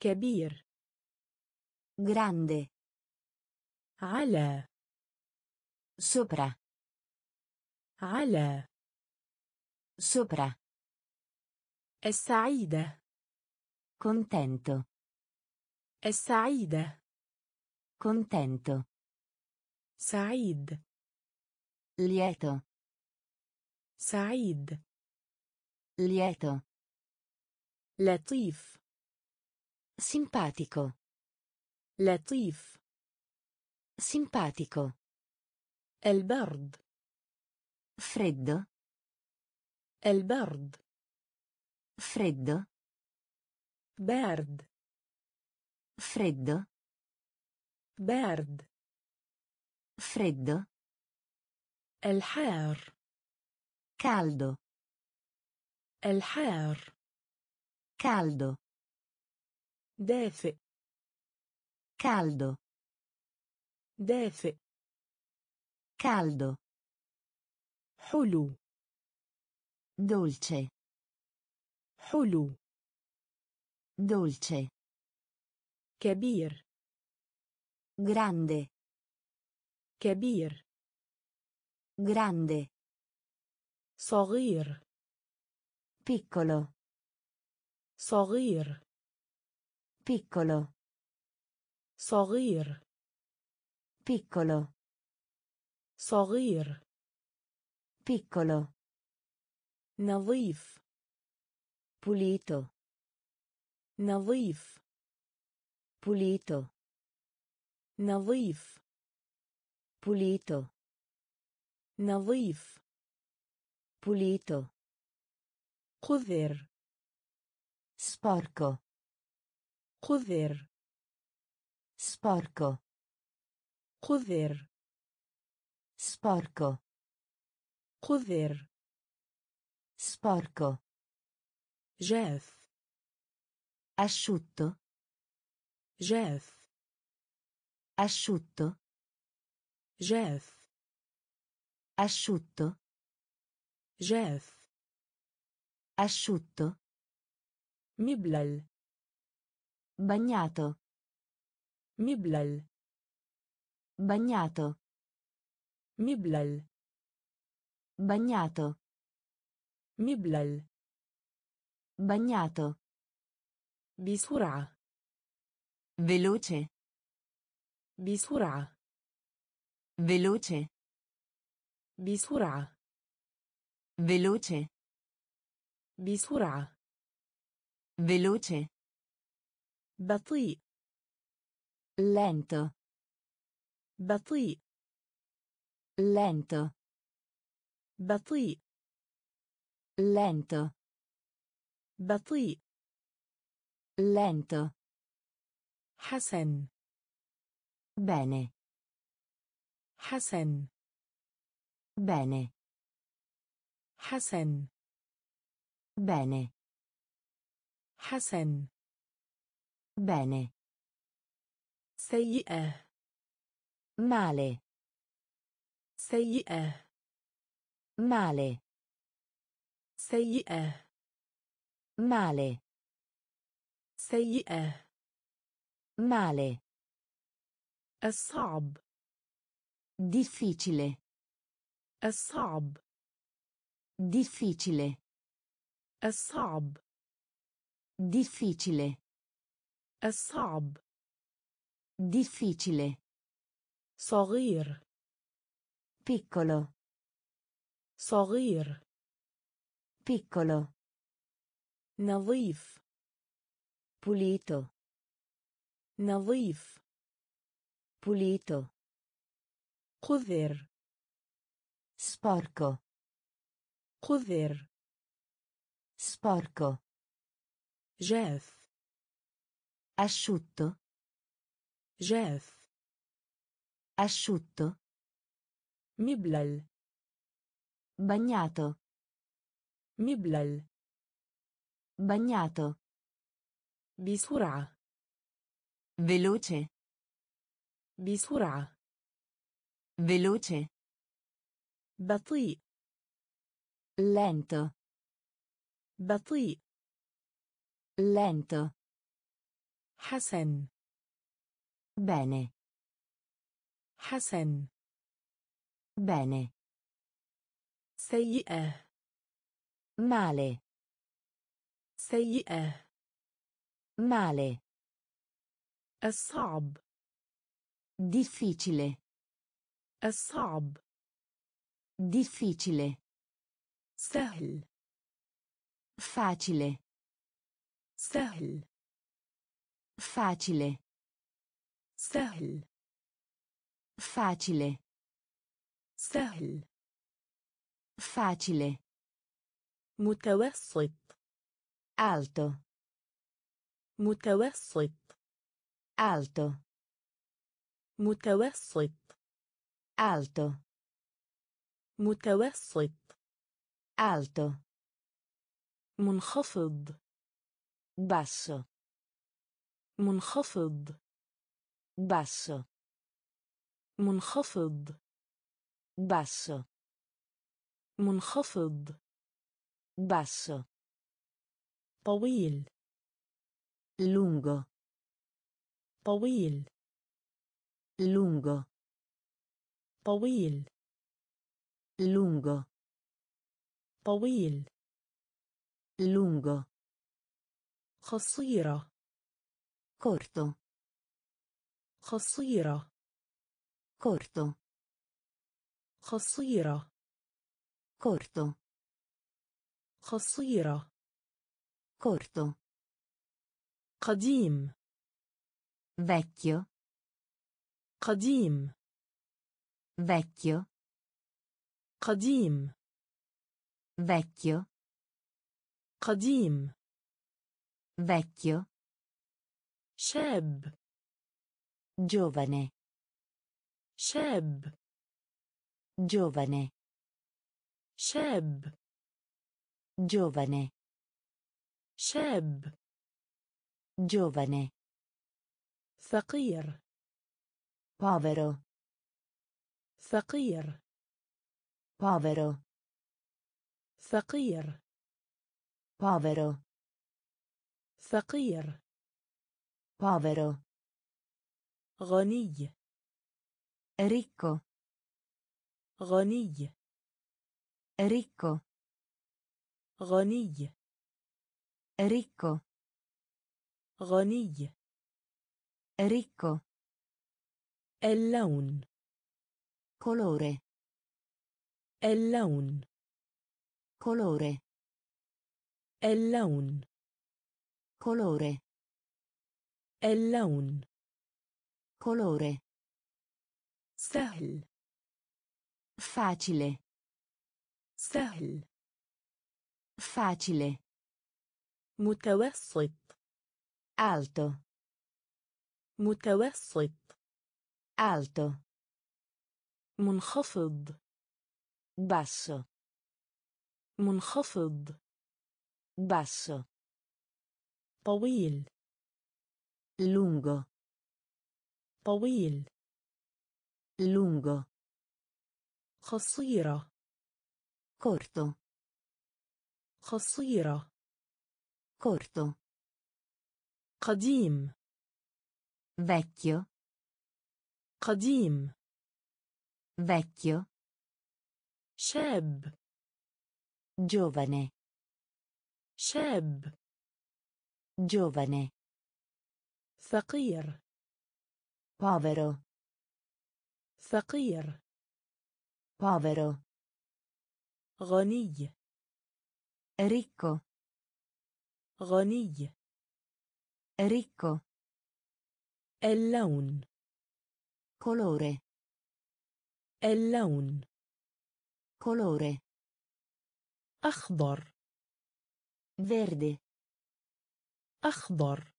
A: كبير
B: Grande.
A: على
B: Sopra.
A: على
B: Sopra.
A: السعيدة
B: Contento.
A: السعيدة
B: Contento.
A: سعيد
B: Lieto.
A: سعيد
B: Lieto.
A: لطيف
B: Simpatico.
A: لطيف
B: Simpatico.
A: البرد
B: Freddo.
A: البرد
B: Freddo.
A: بارد
B: Freddo.
A: بارد
B: Freddo.
A: الحار
B: Caldo.
A: الحار
B: Caldo.
A: دافئ
B: Caldo.
A: دافئ
B: Caldo.
A: حلو
B: Dolce.
A: حلو
B: Dolce.
A: كبير
B: Grande.
A: كبير
B: Grande.
A: صغير
B: Piccolo.
A: صغير
B: Piccolo.
A: صغير
B: Piccolo.
A: صغير
B: Piccolo.
A: نظيف
B: Pulito.
A: نظيف
B: Pulito.
A: نظيف
B: Pulito.
A: نظيف
B: Pulito.
A: Cover.
B: Sporco.
A: Cover.
B: Sporco.
A: Cover.
B: Sporco.
A: Cover.
B: Sporco.
A: Jeff.
B: Asciutto.
A: Jeff.
B: Asciutto.
A: Jeff.
B: Asciutto.
A: جاف
B: Asciutto.
A: مبلل
B: Bagnato.
A: مبلل
B: Bagnato.
A: مبلل
B: Bagnato.
A: مبلل
B: Bagnato.
A: بسرعة
B: Veloce.
A: بسرعة
B: Veloce.
A: بسرعة
B: Veloce.
A: بسرعة
B: Veloce.
A: بطيء
B: Lento.
A: بطيء
B: Lento.
A: بطيء
B: Lento.
A: بطيء
B: Lento.
A: حسن
B: Bene.
A: حسن
B: Bene.
A: حسن
B: Bene.
A: حسن
B: Bene.
A: سيئة
B: Male.
A: سيئة
B: Male.
A: سيئة
B: Male.
A: سيئة
B: Male.
A: الصعب
B: Difficile.
A: الصعب
B: Difficile.
A: الصعب
B: Difficile.
A: الصعب
B: Difficile.
A: صغير
B: Piccolo.
A: صغير
B: Piccolo.
A: نظيف
B: Pulito.
A: نظيف
B: Pulito.
A: قذر
B: Sporco.
A: قذر
B: Sporco.
A: جاف
B: Asciutto.
A: جاف
B: Asciutto.
A: مبلل
B: Bagnato.
A: مبلل
B: Bagnato.
A: بسرعة
B: Veloce.
A: بسرعة
B: Veloce.
A: بطيء
B: Lento.
A: بطيء
B: Lento.
A: حسن
B: Bene.
A: حسن
B: Bene.
A: سيئة
B: Male.
A: سيئة
B: Male.
A: الصعب
B: Difficile.
A: الصعب
B: Difficile.
A: سهل
B: Facile.
A: سهل
B: Facile.
A: سهل
B: Facile.
A: سهل
B: Facile.
A: متوسط
B: Alto.
A: متوسط
B: Alto.
A: متوسط
B: Alto.
A: متوسط
B: Alto.
A: منخفض
B: Basso.
A: منخفض
B: Basso.
A: منخفض
B: Basso.
A: منخفض
B: Basso.
A: طويل
B: Lungo.
A: طويل
B: Lungo.
A: طويل
B: Lungo.
A: طويل
B: Lungo.
A: قصيرة
B: Corto.
A: قصيرة
B: Corto.
A: قصيرة
B: Corto.
A: قصيرة
B: Corto.
A: قديم
B: Vecchio.
A: قديم
B: Vecchio.
A: قديم
B: Vecchio.
A: قديم
B: Vecchio.
A: شاب
B: Giovane.
A: شاب
B: Giovane.
A: شاب
B: Giovane.
A: شاب
B: Giovane.
A: فقير
B: Povero.
A: فقير
B: Povero.
A: فقير
B: Povero.
A: فقير
B: Povero.
A: غني
B: Ricco.
A: غني
B: Ricco.
A: غني
B: Ricco.
A: غني
B: Ricco.
A: اللون
B: Colore.
A: اللون
B: Colore.
A: اللون
B: Colore.
A: اللون
B: Colore.
A: سهل
B: Facile.
A: سهل
B: Facile.
A: متوسط
B: Alto.
A: متوسط
B: Alto.
A: منخفض
B: Basso.
A: منخفض
B: basso
A: طويل
B: lungo
A: طويل
B: lungo
A: قصيرة
B: corto
A: قصيرة
B: corto
A: قديم
B: vecchio
A: قديم
B: vecchio
A: شاب
B: giovane
A: شاب
B: giovane
A: فقير
B: povero
A: فقير
B: povero
A: غني
B: ricco
A: غني
B: ricco
A: اللون
B: colore
A: اللون
B: colore
A: أخضر
B: verde
A: أخضر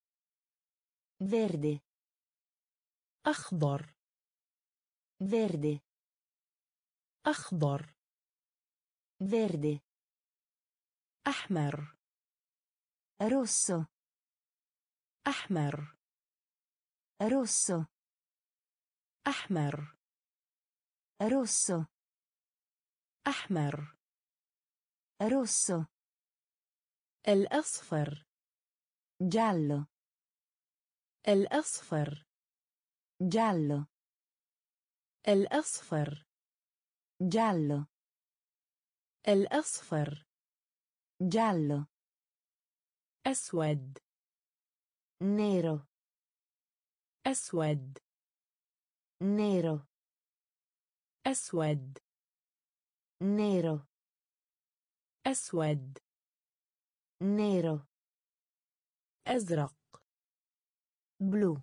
B: verde
A: أخضر
B: verde
A: أخضر
B: verde
A: أحمر
B: rosso
A: أحمر
B: rosso
A: أحمر
B: rosso
A: أحمر
B: rosso
A: الأصفر
B: giallo
A: الأصفر
B: giallo
A: الأصفر
B: giallo
A: الأصفر
B: giallo
A: أسود
B: nero
A: أسود
B: nero
A: أسود
B: nero
A: أسود.
B: nero
A: أزرق.
B: blu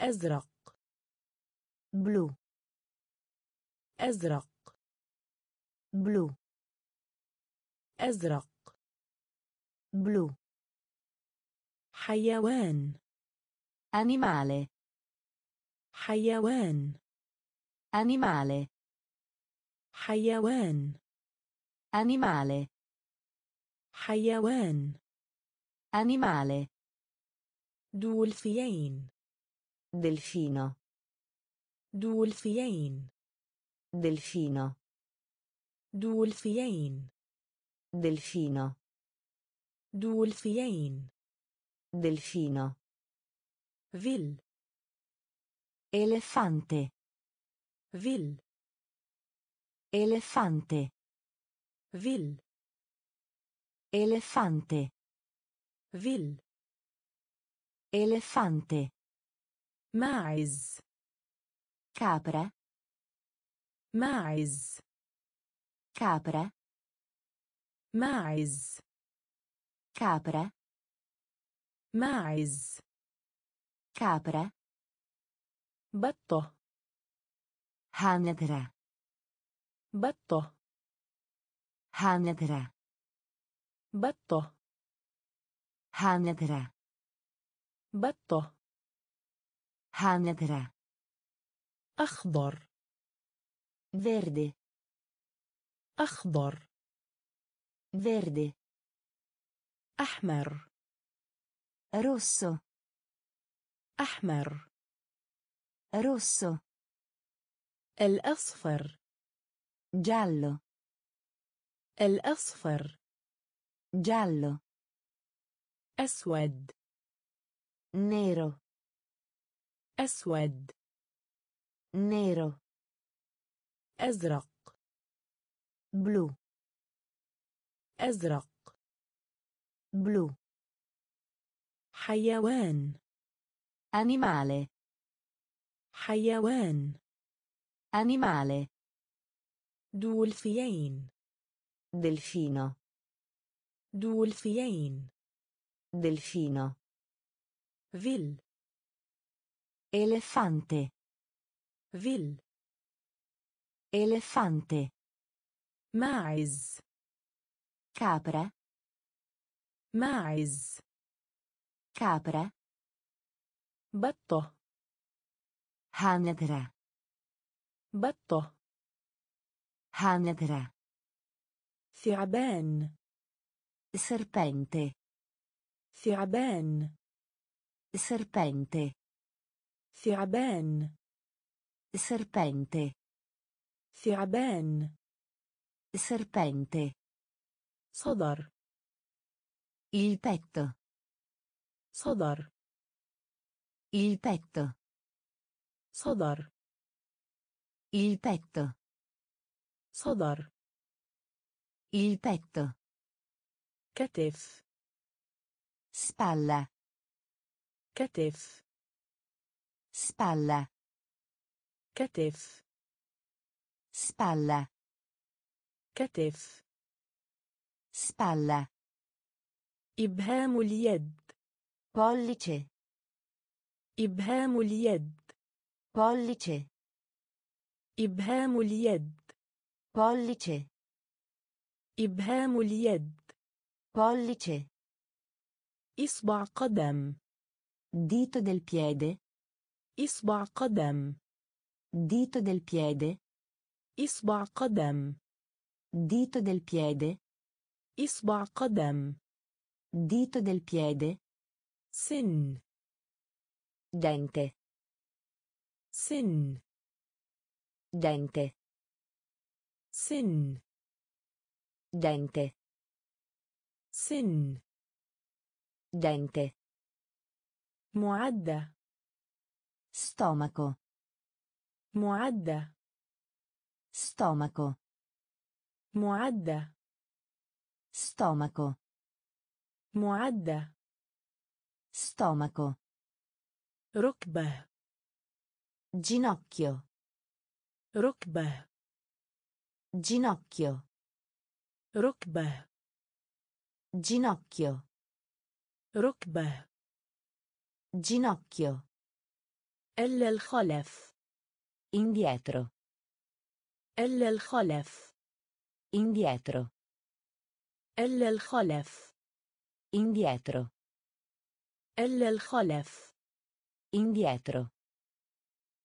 A: أزرق.
B: blu
A: أزرق.
B: blu
A: أزرق.
B: blu
A: حيوان.
B: animale
A: حيوان.
B: animale
A: حيوان.
B: animale
A: حيوان
B: animale
A: دولفين
B: delfino
A: دولفين
B: delfino
A: دولفين
B: delfino
A: دولفين
B: delfino
A: فيل
B: elefante
A: فيل
B: elefante
A: Vil.
B: Elefante.
A: Vil.
B: Elefante.
A: Mais.
B: Capra.
A: Mais.
B: Capra.
A: Mais.
B: Capra.
A: Mais.
B: Capra.
A: Batto.
B: Hanedra.
A: Batto.
B: هانغرا
A: بطة.
B: هانغرا
A: بطة.
B: هانغرا
A: أخضر.
B: فيردي.
A: أخضر.
B: فيردي.
A: أحمر.
B: روسو.
A: أحمر.
B: روسو.
A: الأصفر.
B: جالو.
A: الأصفر
B: giallo
A: أسود
B: nero
A: أسود
B: nero
A: أزرق
B: blu
A: أزرق
B: blu
A: حيوان
B: animale
A: حيوان
B: animale
A: دولفين.
B: delfino
A: دولفين
B: delfino
A: فيل
B: elefante
A: فيل
B: elefante
A: ماعز
B: capra
A: ماعز
B: capra
A: بطة
B: hanedra
A: بطة
B: hanedra
A: Theraben.
B: Serpente.
A: Theraben.
B: Serpente.
A: Theraben.
B: Serpente.
A: Theraben.
B: Serpente.
A: Sodor.
B: Il petto.
A: Sodor.
B: Il petto.
A: Sodor.
B: Il petto.
A: Sodor.
B: il petto
A: كتف
B: spalla
A: كتف
B: spalla
A: كتف
B: spalla
A: كتف
B: spalla
A: إبهام اليد
B: pollice
A: إبهام اليد
B: pollice
A: إبهام اليد
B: pollice
A: إبهام اليد
B: pollice
A: إصبع قدم
B: dito del piede
A: إصبع قدم
B: dito del piede
A: إصبع قدم
B: dito del piede
A: إصبع قدم
B: dito del piede
A: سن
B: dente
A: سن
B: dente
A: سن
B: dente
A: سن
B: dente
A: معدة
B: stomaco
A: معدة
B: stomaco
A: معدة
B: stomaco
A: معدة
B: stomaco
A: ركبة
B: ginocchio
A: ركبة
B: ginocchio
A: ركبة
B: ginocchio
A: ركبة
B: ginocchio
A: إلا الخلف
B: indietro
A: إلا الخلف
B: indietro
A: إلا الخلف
B: indietro
A: إلا الخلف
B: indietro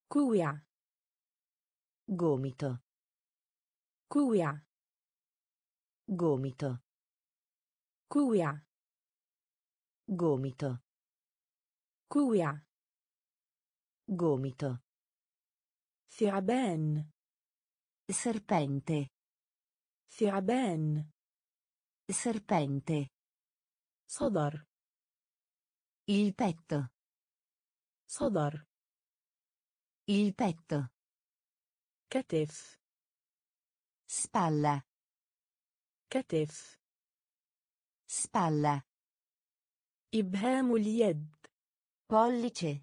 A: كوع
B: gomito
A: كوع
B: Gomito.
A: Cuia.
B: Gomito.
A: Cuia.
B: Gomito.
A: Firaben.
B: Serpente.
A: Firaben.
B: Serpente.
A: sodor
B: Il petto.
A: sodor
B: Il petto.
A: Katef.
B: Spalla.
A: كتف
B: spalla
A: إبهام اليد
B: pollice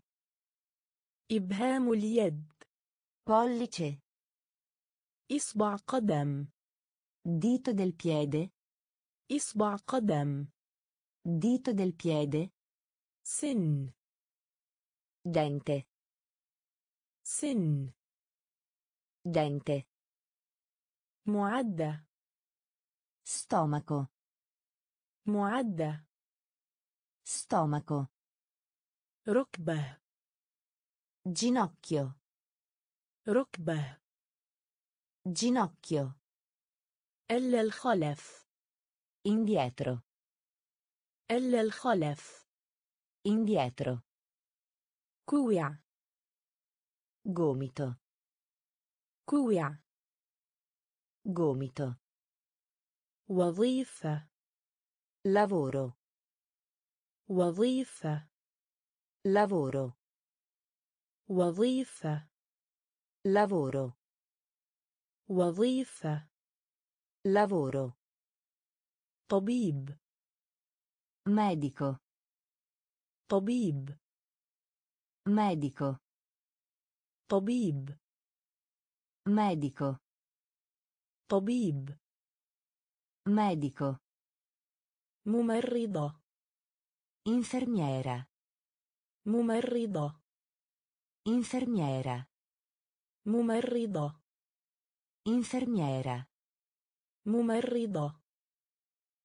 A: إبهام اليد
B: pollice
A: إصبع قدم
B: dito del piede
A: إصبع قدم
B: dito del piede
A: سن
B: dente
A: سن
B: dente
A: معدة
B: stomaco
A: معدة
B: stomaco
A: ركبة
B: ginocchio
A: ركبة
B: ginocchio
A: إلا الخلف
B: indietro
A: إلا الخلف
B: indietro
A: كوع
B: gomito
A: كوع
B: gomito
A: وظيفة
B: lavoro
A: وظيفة
B: lavoro
A: وظيفة
B: lavoro
A: وظيفة
B: lavoro
A: طبيب
B: medico
A: طبيب
B: medico
A: طبيب
B: medico
A: طبيب
B: Medico.
A: Mumerrido.
B: Infermiera.
A: Mumerrido.
B: Infermiera.
A: Mumerrido.
B: Infermiera.
A: Mumerrido.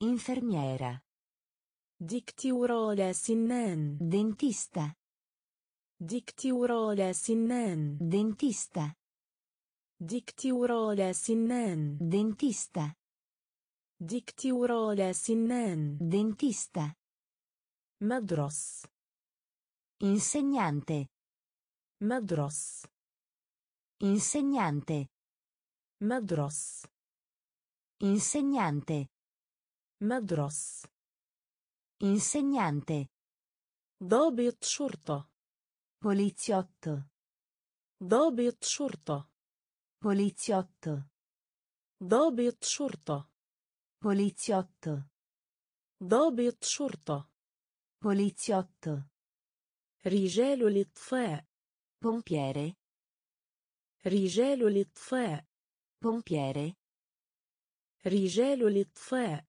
B: Infermiera.
A: Dictiurole sinnen.
B: Dentista.
A: Dictiurole sinnen.
B: Dentista.
A: Dictiurole sinnen.
B: Dentista.
A: دكتوراه سنان
B: Dentista.
A: مدرس
B: Insegnante.
A: مدرس
B: Insegnante.
A: مدرس
B: Insegnante.
A: مدرس
B: Insegnante.
A: ضابط شرطة
B: Poliziotto.
A: ضابط شرطة
B: Poliziotto.
A: ضابط شرطة
B: Poliziotto.
A: ضابط شرطة
B: Poliziotto.
A: رجال الإطفاء
B: Pompiere.
A: رجال الإطفاء
B: Pompiere.
A: رجال الإطفاء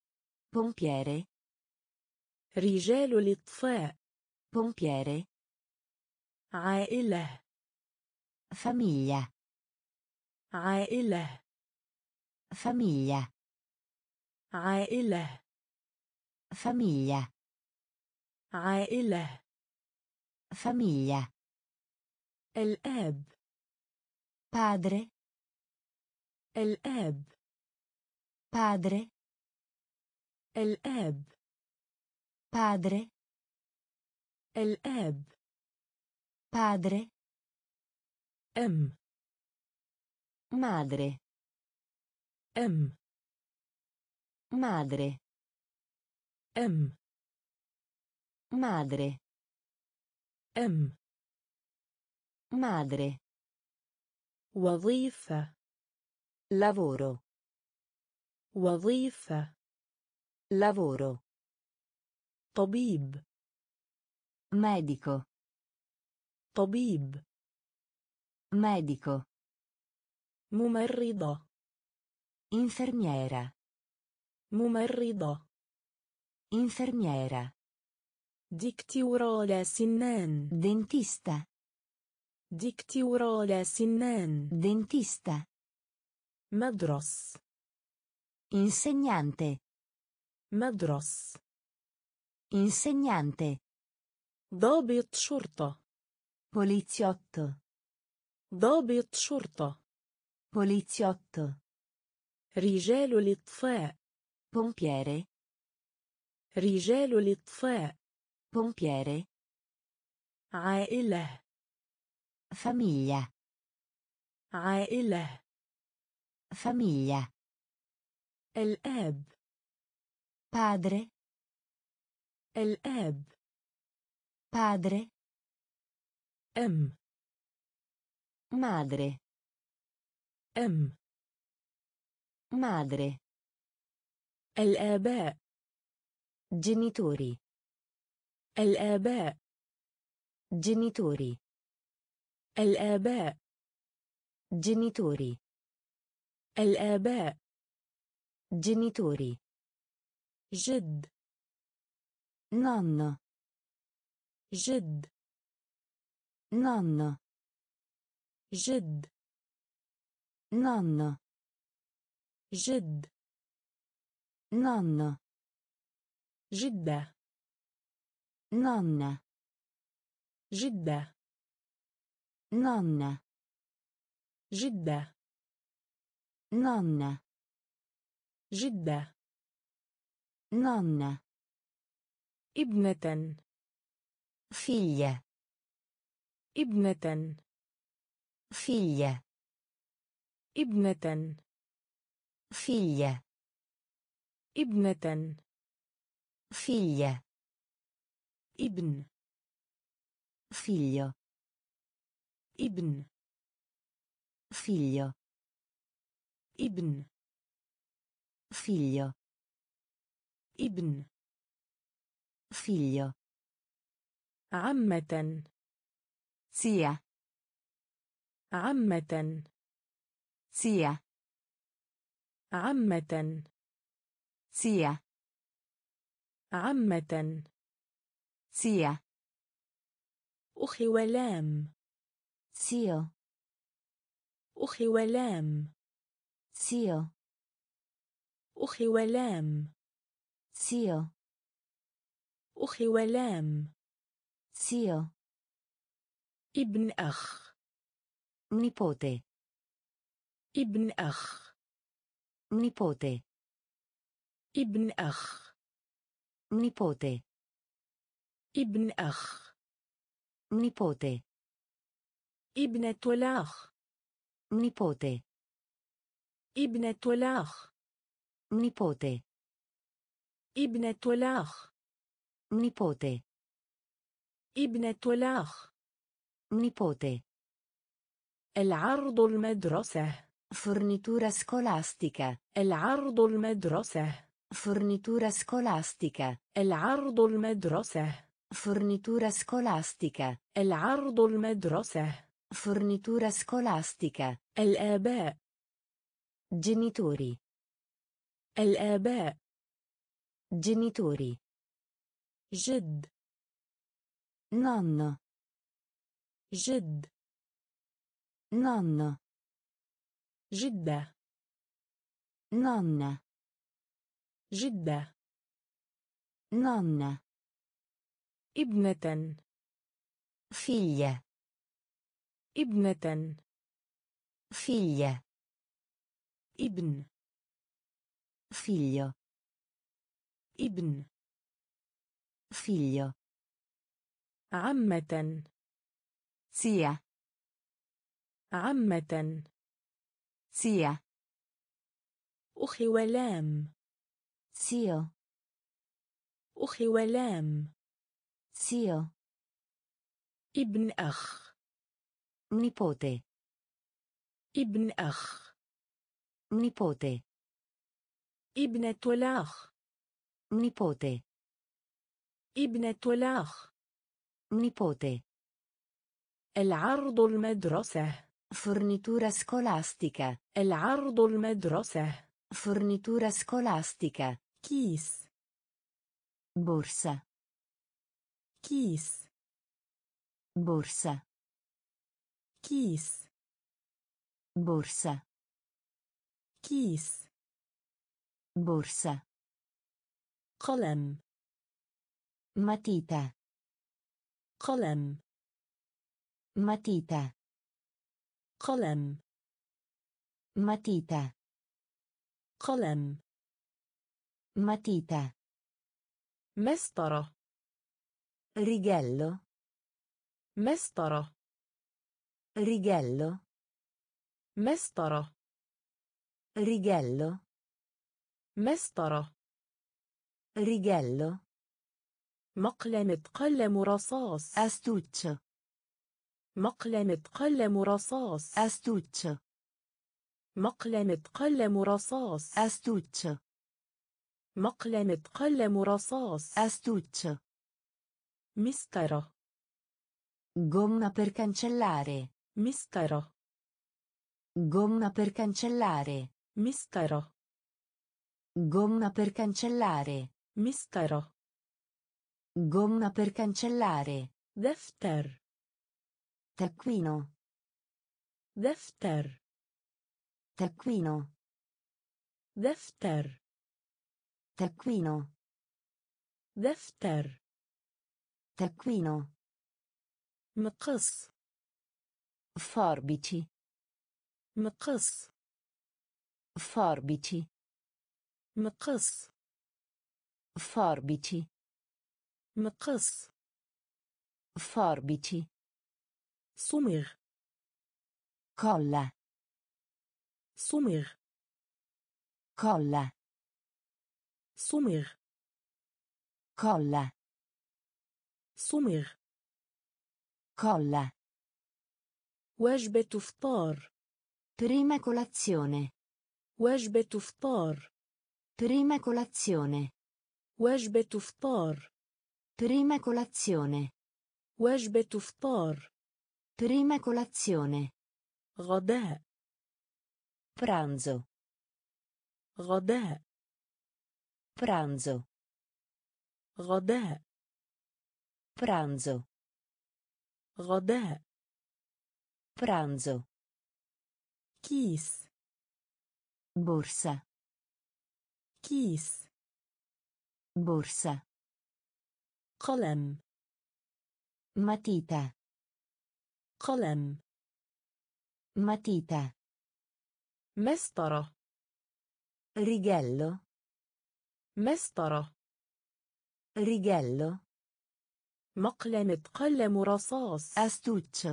B: Pompiere.
A: رجال الإطفاء
B: Pompiere.
A: عائلة
B: Famiglia.
A: عائلة
B: Famiglia.
A: عائلة
B: Famiglia.
A: عائلة
B: Famiglia.
A: الآب
B: Padre.
A: الآب
B: Padre.
A: الآب
B: Padre.
A: الآب
B: Padre.
A: أم
B: Madre.
A: أم
B: Madre.
A: أم
B: Madre.
A: أم
B: Madre.
A: وظيفة
B: Lavoro.
A: وظيفة
B: Lavoro.
A: طبيب
B: Medico.
A: طبيب
B: Medico.
A: ممرضة
B: Infermiera.
A: ممرضة
B: Infermiera.
A: دكتوراه سنان
B: Dentista.
A: دكتوراه سنان
B: Dentista.
A: مدرس
B: Insegnante.
A: مدرس
B: Insegnante.
A: ضابط شرطة
B: Poliziotto.
A: ضابط شرطة
B: Poliziotto.
A: رجال الإطفاء
B: Pompiere.
A: رجال الإطفاء
B: Pompiere.
A: عائلة
B: Famiglia.
A: عائلة
B: Famiglia.
A: الآب
B: Padre.
A: الآب
B: Padre.
A: أم
B: Madre.
A: أم
B: Madre.
A: الآباء.
B: جنيتوري
A: الآباء.
B: جنيتوري
A: الآباء.
B: جنيتوري
A: الآباء.
B: جنيتوري
A: جد.
B: نانا
A: جد.
B: نانا
A: جد.
B: نانا
A: جد.
B: نانا
A: جدة
B: نانا
A: جدة
B: نانا
A: جدة
B: نانا
A: جدة
B: نانا
A: ابنة
B: فيا
A: ابنة
B: فيا
A: ابنة
B: فيا
A: ابنة.
B: فيلية
A: ابن.
B: فيلية
A: ابن.
B: فيلية
A: ابن.
B: فيلية
A: ابن.
B: فيلية
A: عمة.
B: سيا
A: عمة.
B: سيا
A: عمة.
B: Zia.
A: عمة
B: Zia.
A: أخي ولام
B: Zio.
A: أخي ولام
B: Zio.
A: أخي ولام
B: Zio.
A: أخي ولام
B: Zio.
A: ابن أخ
B: Nipote.
A: ابن أخ
B: Nipote.
A: ابن أخ.
B: nipote
A: ابن أخ.
B: nipote
A: ابنة الأخ
B: nipote
A: ابنة الأخ
B: nipote
A: ابنة الأخ
B: nipote
A: ابنة الأخ
B: nipote
A: العرض المدرسة.
B: fornitura scolastica
A: العرض المدرسة.
B: fornitura scolastica
A: العرض المدرسة
B: fornitura scolastica
A: العرض المدرسة
B: fornitura scolastica
A: الآباء
B: genitori
A: الآباء
B: genitori
A: جد
B: nonno
A: جد
B: nonno
A: جدة
B: nonna
A: جدة.
B: نونة
A: ابنة.
B: فيلية
A: ابنة.
B: فيلية
A: ابن.
B: فيليو
A: ابن.
B: فيليو
A: عمة.
B: سيا
A: عمة.
B: سيا
A: أخي ولام.
B: تيو
A: أخي ولام.
B: تيو
A: ابن أخ.
B: نيبوتي
A: ابن أخ.
B: نيبوتي
A: ابنة الأخ
B: نيبوتي
A: ابنة الأخ
B: نيبوتي
A: العرض المدرسة.
B: فرنيتورا سكولاستيكا
A: العرض المدرسة.
B: فرنيتورا سكولاستيكا
A: كيس
B: borsa
A: كيس
B: borsa
A: كيس
B: borsa
A: كيس
B: borsa
A: قلم
B: matita
A: قلم
B: matita
A: قلم
B: matita
A: قلم
B: Matita
A: مسطرة
B: righello
A: مسطرة
B: righello
A: مسطرة
B: righello
A: مسطرة
B: righello
A: مقلمة قلم رصاص
B: astuccio
A: مقلمة قلم رصاص
B: astuccio
A: مقلمة قلم رصاص
B: astuccio
A: مقلمة قلم رصاص
B: astuccio
A: مسطرة
B: gomma per cancellare
A: مسطرة
B: gomma per cancellare
A: مسطرة
B: gomma per cancellare
A: مسطرة
B: gomma per cancellare
A: دفتر
B: taccuino
A: دفتر
B: taccuino
A: دفتر
B: تكوينو
A: دفتر
B: تكوينو
A: مقص
B: فاربتي
A: مقص
B: فاربتي
A: مقص
B: فاربتي
A: مقص
B: فاربتي
A: صمغ
B: كلا
A: صمغ
B: كلا
A: صمغ
B: colla
A: صمغ
B: colla
A: وجبة فطار
B: prima colazione
A: وجبة فطار
B: prima colazione
A: وجبة فطار
B: prima colazione
A: وجبة فطار
B: prima colazione
A: غداء
B: pranzo
A: غداء
B: pranzo
A: غداء
B: pranzo
A: غداء
B: pranzo
A: كيس
B: borsa
A: كيس
B: borsa
A: قلم
B: matita
A: قلم
B: matita
A: مسطرة
B: righello
A: مسطرة.
B: ريجالو
A: مقلمة قلم رصاص.
B: أستوتش.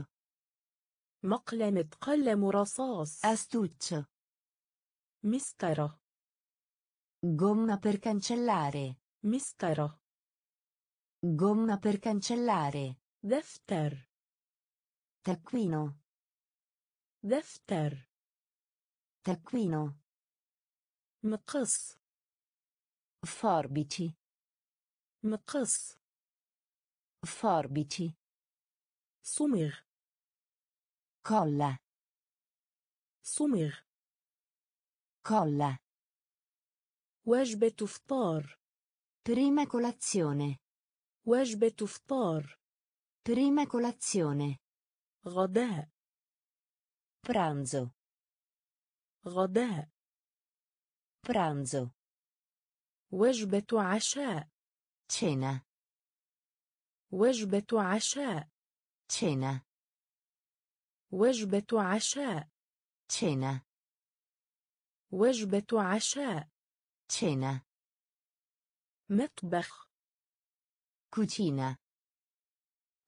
A: مقلمة قلم رصاص.
B: أستوتش.
A: مسطرة.
B: جمنا per cancellare.
A: مسطرة.
B: gomma per cancellare.
A: دفتر.
B: تكوينو.
A: دفتر.
B: تكوينو.
A: مقص.
B: forbici
A: مقص
B: forbici
A: صمغ
B: colla
A: صمغ
B: colla
A: وجبة إفطار
B: prima colazione
A: وجبة إفطار
B: prima colazione
A: غداء
B: pranzo
A: غداء
B: pranzo
A: وجبة عشاء.
B: cena
A: وجبة عشاء.
B: cena
A: وجبة عشاء.
B: cena
A: وجبة عشاء.
B: cena
A: مطبخ.
B: cucina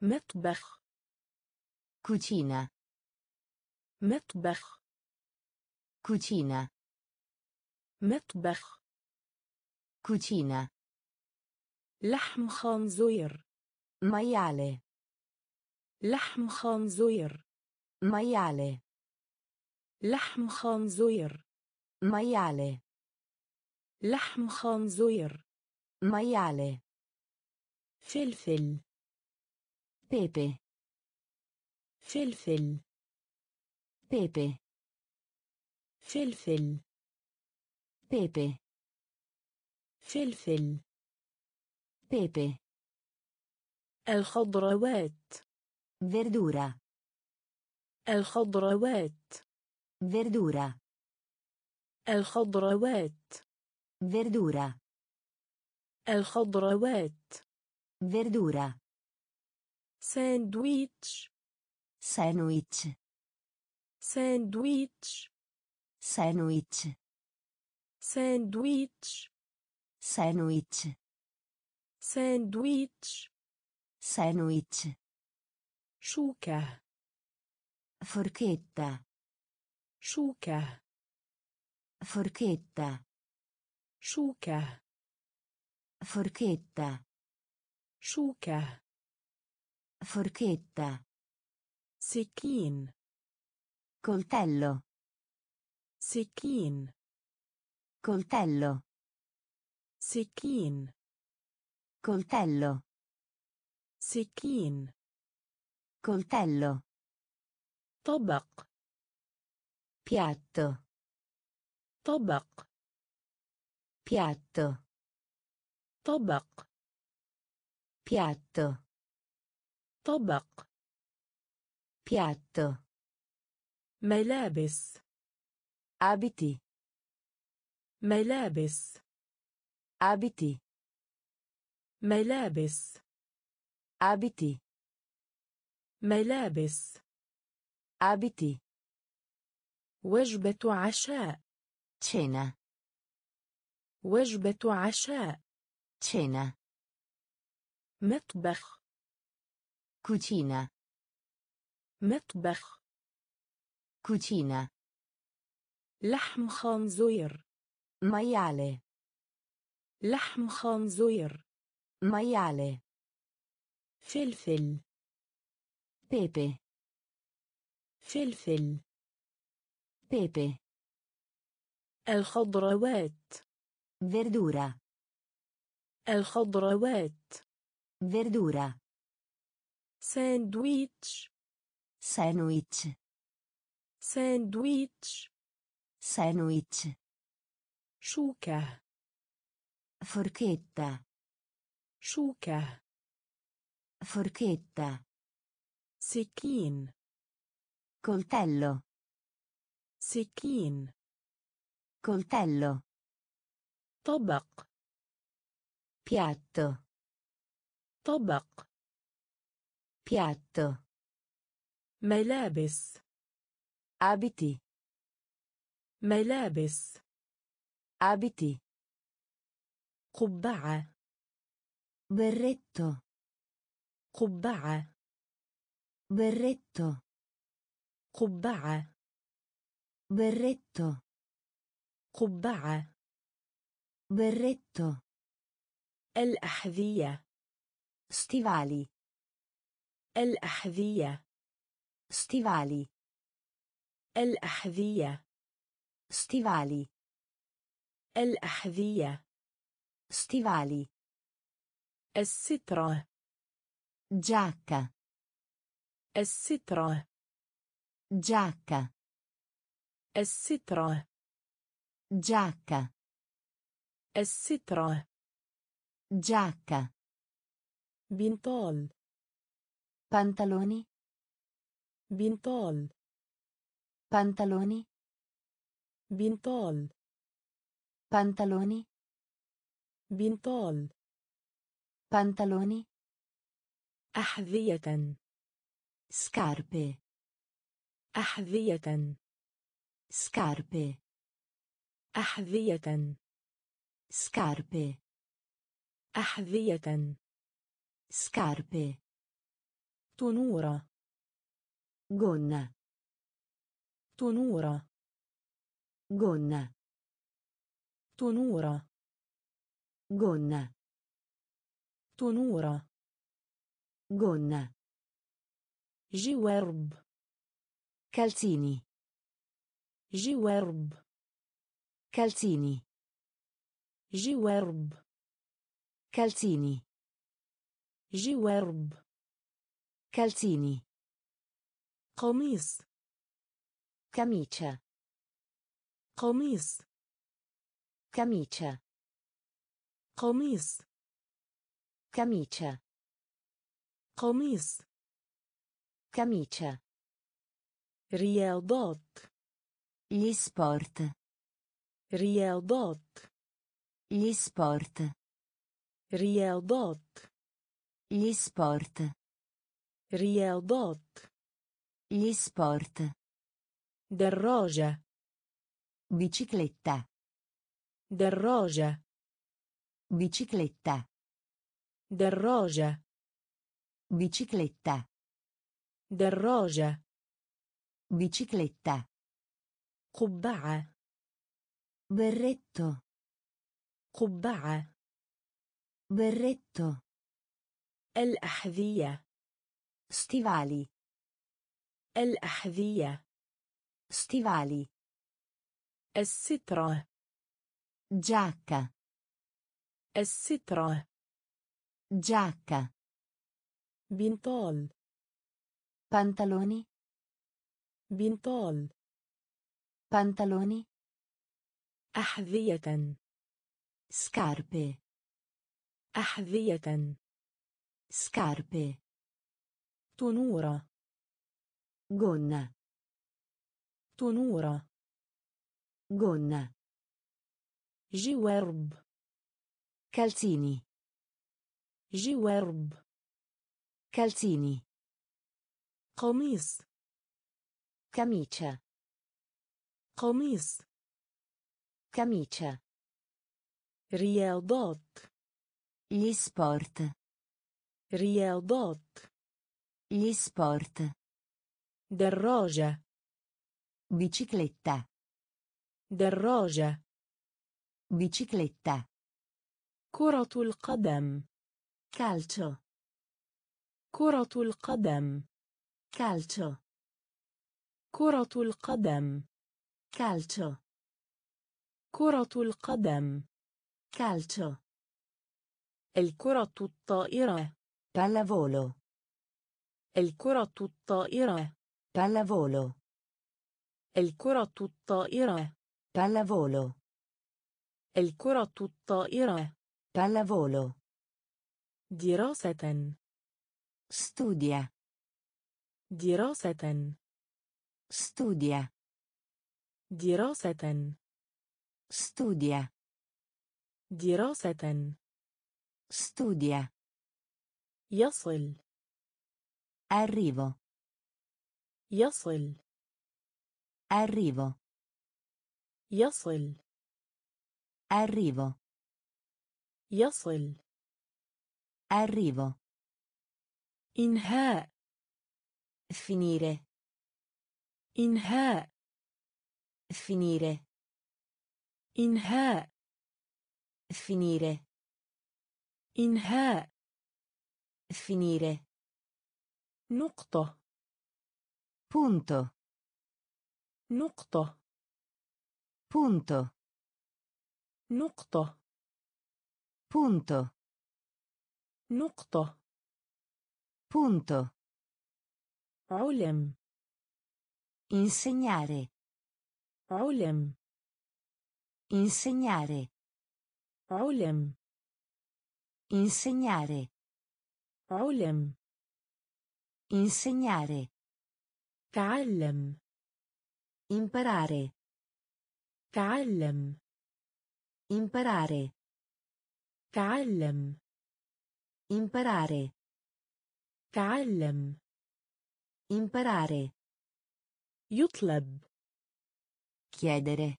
A: مطبخ.
B: cucina
A: مطبخ.
B: cucina
A: مطبخ.
B: Cucina
A: لحم خنزير
B: maiale
A: لحم خنزير
B: maiale
A: لحم خنزير
B: maiale
A: لحم خنزير
B: maiale
A: فلفل.
B: pepe
A: فلفل.
B: pepe
A: فلفل.
B: pepe
A: فلفل.
B: pepe
A: الخضروات.
B: verdura.
A: الخضروات.
B: verdura.
A: الخضروات.
B: verdura.
A: الخضروات.
B: verdura.
A: ساندويتش.
B: sandwich
A: ساندويتش.
B: sandwich
A: ساندويتش.
B: Sandwich.
A: Sandwich.
B: Sandwich.
A: Sciuca.
B: Forchetta.
A: Sciuca.
B: Forchetta.
A: Sciuca.
B: Forchetta.
A: Sciuca.
B: Forchetta.
A: Secchino.
B: Coltello.
A: Secchino.
B: Coltello.
A: سكين
B: coltello
A: سكين
B: coltello
A: طبق
B: piatto
A: طبق
B: piatto
A: طبق
B: piatto
A: طبق
B: piatto
A: ملابس
B: abiti
A: ملابس
B: abiti
A: ملابس.
B: abiti
A: ملابس.
B: abiti
A: وجبة عشاء.
B: cena
A: وجبة عشاء.
B: cena
A: مطبخ.
B: cucina
A: مطبخ.
B: cucina
A: لحم خنزير.
B: maiale
A: لحم خنزير.
B: maiale
A: فلفل.
B: pepe
A: فلفل.
B: pepe
A: الخضروات.
B: verdura
A: الخضروات.
B: verdura
A: ساندويتش.
B: sandwich
A: ساندويتش.
B: sandwich
A: شوكة.
B: forchetta
A: شوكة
B: forchetta
A: سكين
B: coltello
A: سكين
B: coltello
A: طبق
B: piatto
A: طبق
B: piatto
A: ملابس
B: abiti
A: ملابس
B: abiti
A: قبعة.
B: برتو
A: قبعة.
B: برتو
A: قبعة.
B: برتو
A: قبعة.
B: برتو
A: الأحذية.
B: ستيفالي.
A: الأحذية.
B: ستيفالي.
A: الأحذية.
B: ستيفالي.
A: الأحذية.
B: stivali
A: السترة
B: giacca
A: السترة
B: giacca
A: السترة
B: giacca
A: السترة
B: giacca
A: بنطال
B: pantaloni
A: بنطال
B: pantaloni
A: بنطال
B: pantaloni
A: بنطال
B: pantaloni
A: أحذية
B: scarpe
A: أحذية
B: scarpe
A: أحذية
B: scarpe
A: أحذية
B: scarpe
A: تنورة
B: gonna
A: تنورة
B: gonna
A: تنورة
B: gonna
A: تنورة
B: gonna
A: جوارب
B: calzini
A: جوارب
B: calzini
A: جوارب
B: calzini
A: جوارب
B: calzini
A: قميص
B: camicia
A: قميص
B: camicia
A: قميص
B: camicia
A: قميص
B: camicia
A: رياضات
B: gli sport
A: رياضات
B: gli sport
A: رياضات
B: gli sport
A: رياضات
B: gli sport
A: دراجة
B: bicicletta
A: دراجة
B: bicicletta
A: دراجة
B: bicicletta
A: دراجة
B: bicicletta
A: قبعة
B: berretto
A: قبعة
B: berretto
A: الأحذية
B: stivali
A: الأحذية
B: stivali
A: السترة
B: giacca
A: السترة.
B: جاكا
A: بنطال.
B: بنطلوني.
A: بنطال.
B: بنطلوني.
A: أحذية.
B: سكاربي.
A: أحذية.
B: سكاربي.
A: تنورة
B: غنة
A: تنورة
B: غنة
A: جوارب.
B: calzini
A: جوارب
B: calzini
A: قميص
B: camicia
A: قميص
B: camicia
A: رياضات
B: gli sport
A: رياضات
B: gli sport
A: دراجة
B: bicicletta
A: دراجة
B: bicicletta
A: كرة القدم
B: calcio
A: كرة القدم
B: calcio
A: كرة القدم
B: calcio
A: كرة القدم
B: calcio
A: الكرة الطائرة
B: pallavolo
A: الكرة الطائرة
B: pallavolo
A: الكرة الطائرة
B: pallavolo
A: الكرة الطائرة
B: pallavolo
A: دراسة
B: studia
A: دراسة
B: studia
A: دراسة
B: studia
A: دراسة
B: studia
A: يصل
B: arrivo
A: يصل
B: arrivo
A: يصل
B: arrivo
A: يصل
B: Arrivo.
A: إنهاء
B: Finire.
A: إنهاء
B: Finire.
A: إنهاء
B: Finire.
A: إنهاء
B: Finire.
A: نقطة
B: Punto.
A: نقطة
B: Punto.
A: نقطة
B: Punto.
A: نقطة
B: Punto.
A: علم
B: Insegnare.
A: علم
B: Insegnare.
A: علم
B: Insegnare.
A: علم
B: Insegnare.
A: تعلم
B: Imparare.
A: تعلم
B: Imparare.
A: تعلم
B: Imparare.
A: تعلم
B: Imparare.
A: يطلب
B: Chiedere.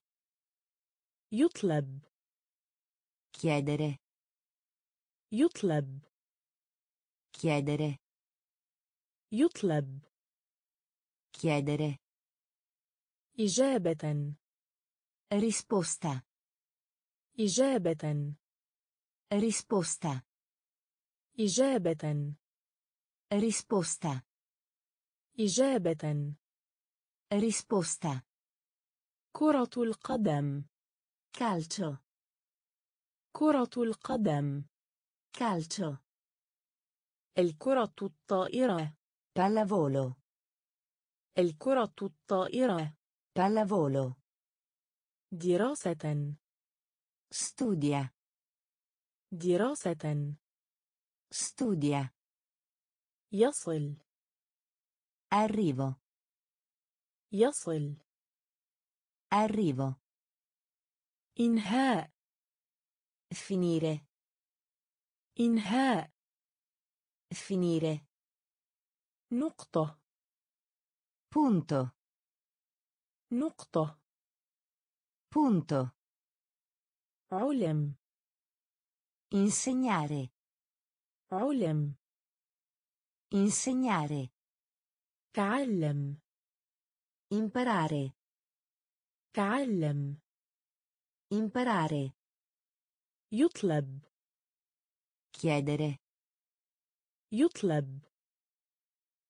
A: يطلب
B: Chiedere.
A: يطلب
B: Chiedere.
A: يطلب
B: Chiedere.
A: إجابة
B: Risposta.
A: إجابة
B: Risposta.
A: إجابة
B: Risposta.
A: إجابة
B: Risposta.
A: كرة القدم
B: Calcio.
A: كرة القدم
B: Calcio.
A: الكرة الطائرة
B: Pallavolo.
A: الكرة الطائرة
B: Pallavolo.
A: دراسة
B: Studia.
A: دراسة
B: Studia.
A: يصل
B: Arrivo.
A: يصل
B: Arrivo.
A: إنهاء
B: Finire.
A: إنهاء
B: Finire.
A: نقطة
B: Punto.
A: نقطة
B: Punto.
A: علم
B: Insegnare.
A: علم
B: Insegnare.
A: تعلم
B: Imparare.
A: تعلم
B: Imparare.
A: يطلب
B: Chiedere.
A: يطلب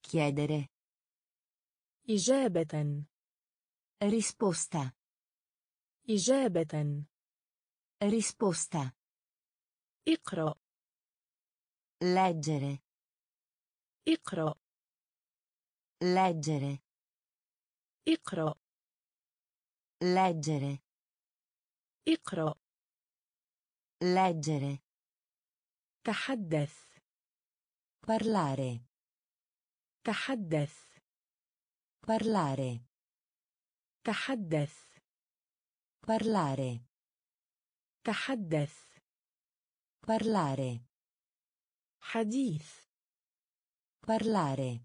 B: Chiedere.
A: إجابة
B: Risposta.
A: إجابة
B: Risposta.
A: اقرأ
B: Leggere.
A: اقرأ
B: Leggere.
A: اقرأ
B: Leggere.
A: اقرأ
B: Leggere.
A: تحدث
B: Parlare.
A: تحدث
B: Parlare.
A: تحدث
B: Parlare.
A: تحدث
B: Parlare.
A: Hadith.
B: Parlare.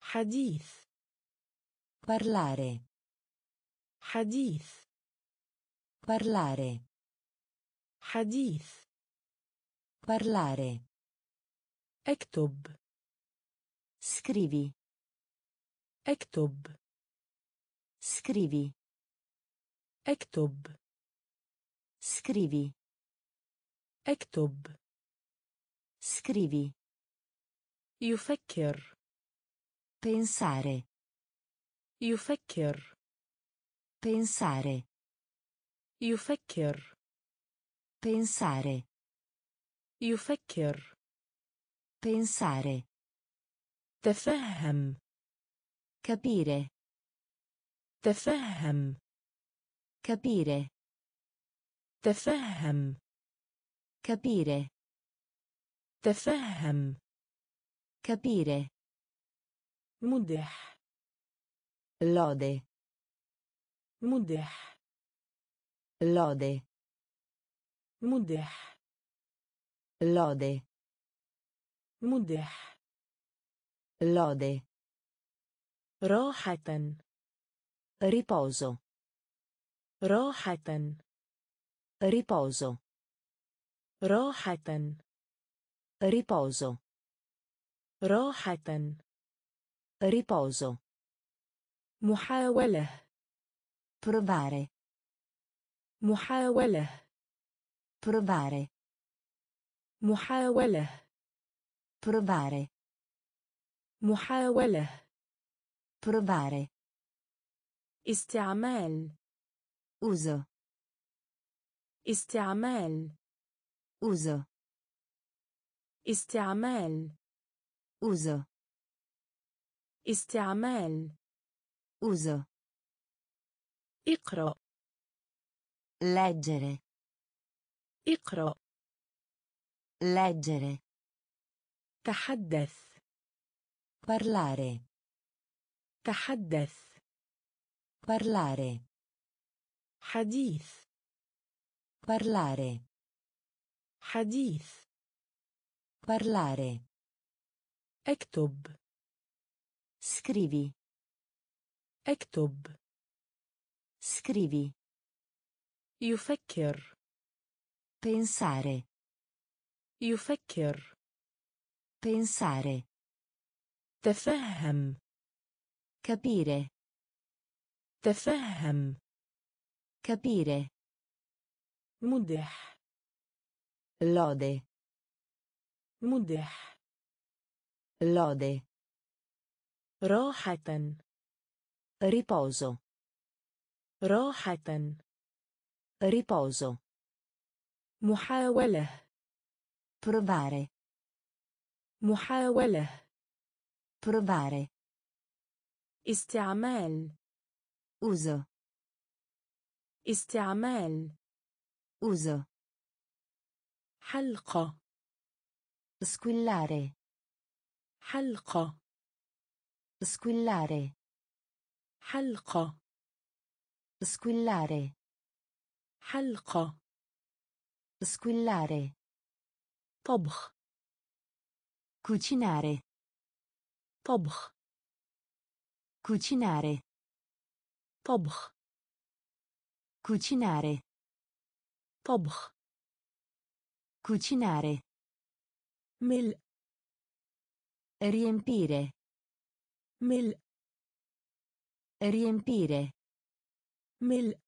A: Hadith.
B: Parlare.
A: Hadith.
B: Parlare.
A: Hadith.
B: Parlare.
A: Ektub.
B: Scrivi.
A: Ektub.
B: Scrivi.
A: Ektub.
B: Scrivi.
A: اكتب
B: Scrivi.
A: يفكر
B: Pensare.
A: يفكر
B: Pensare.
A: يفكر
B: Pensare.
A: يفكر
B: Pensare.
A: تفهم
B: Capire.
A: تفهم
B: Capire.
A: تفهم
B: Capire.
A: تفهم
B: Capire.
A: مدح
B: Lode.
A: مدح
B: Lode.
A: مدح
B: Lode.
A: مدح
B: Lode.
A: راحة
B: Riposo.
A: راحة
B: Riposo.
A: راحة
B: Riposo.
A: راحة
B: Riposo.
A: محاولة
B: Provare.
A: محاولة
B: Provare.
A: محاولة
B: Provare.
A: محاولة
B: Provare.
A: استعمال
B: Uso.
A: استعمال
B: Uso.
A: استعمال
B: Uso.
A: استعمال
B: Uso.
A: اقرأ
B: Leggere.
A: اقرأ
B: Leggere.
A: تحدث
B: Parlare.
A: تحدث
B: Parlare.
A: حديث
B: Parlare.
A: حديث
B: Parlare.
A: اكتب
B: Scrivi.
A: اكتب
B: Scrivi.
A: يفكر
B: Pensare.
A: يفكر
B: Pensare.
A: تفهم
B: Capire.
A: تفهم
B: Capire.
A: مدح
B: Lode.
A: مدح
B: Lode.
A: راحة
B: Riposo.
A: راحة
B: Riposo.
A: محاولة
B: Provare.
A: محاولة
B: Provare.
A: استعمال
B: Uso.
A: استعمال
B: Uso.
A: حلقة
B: Squillare.
A: حلقة
B: Squillare.
A: حلقة
B: Squillare.
A: حلقة
B: Squillare.
A: طبخ
B: Cucinare.
A: طبخ
B: Cucinare.
A: طبخ
B: Cucinare.
A: طبخ
B: Cucinare.
A: ملء
B: Riempire.
A: ملء
B: Riempire.
A: ملء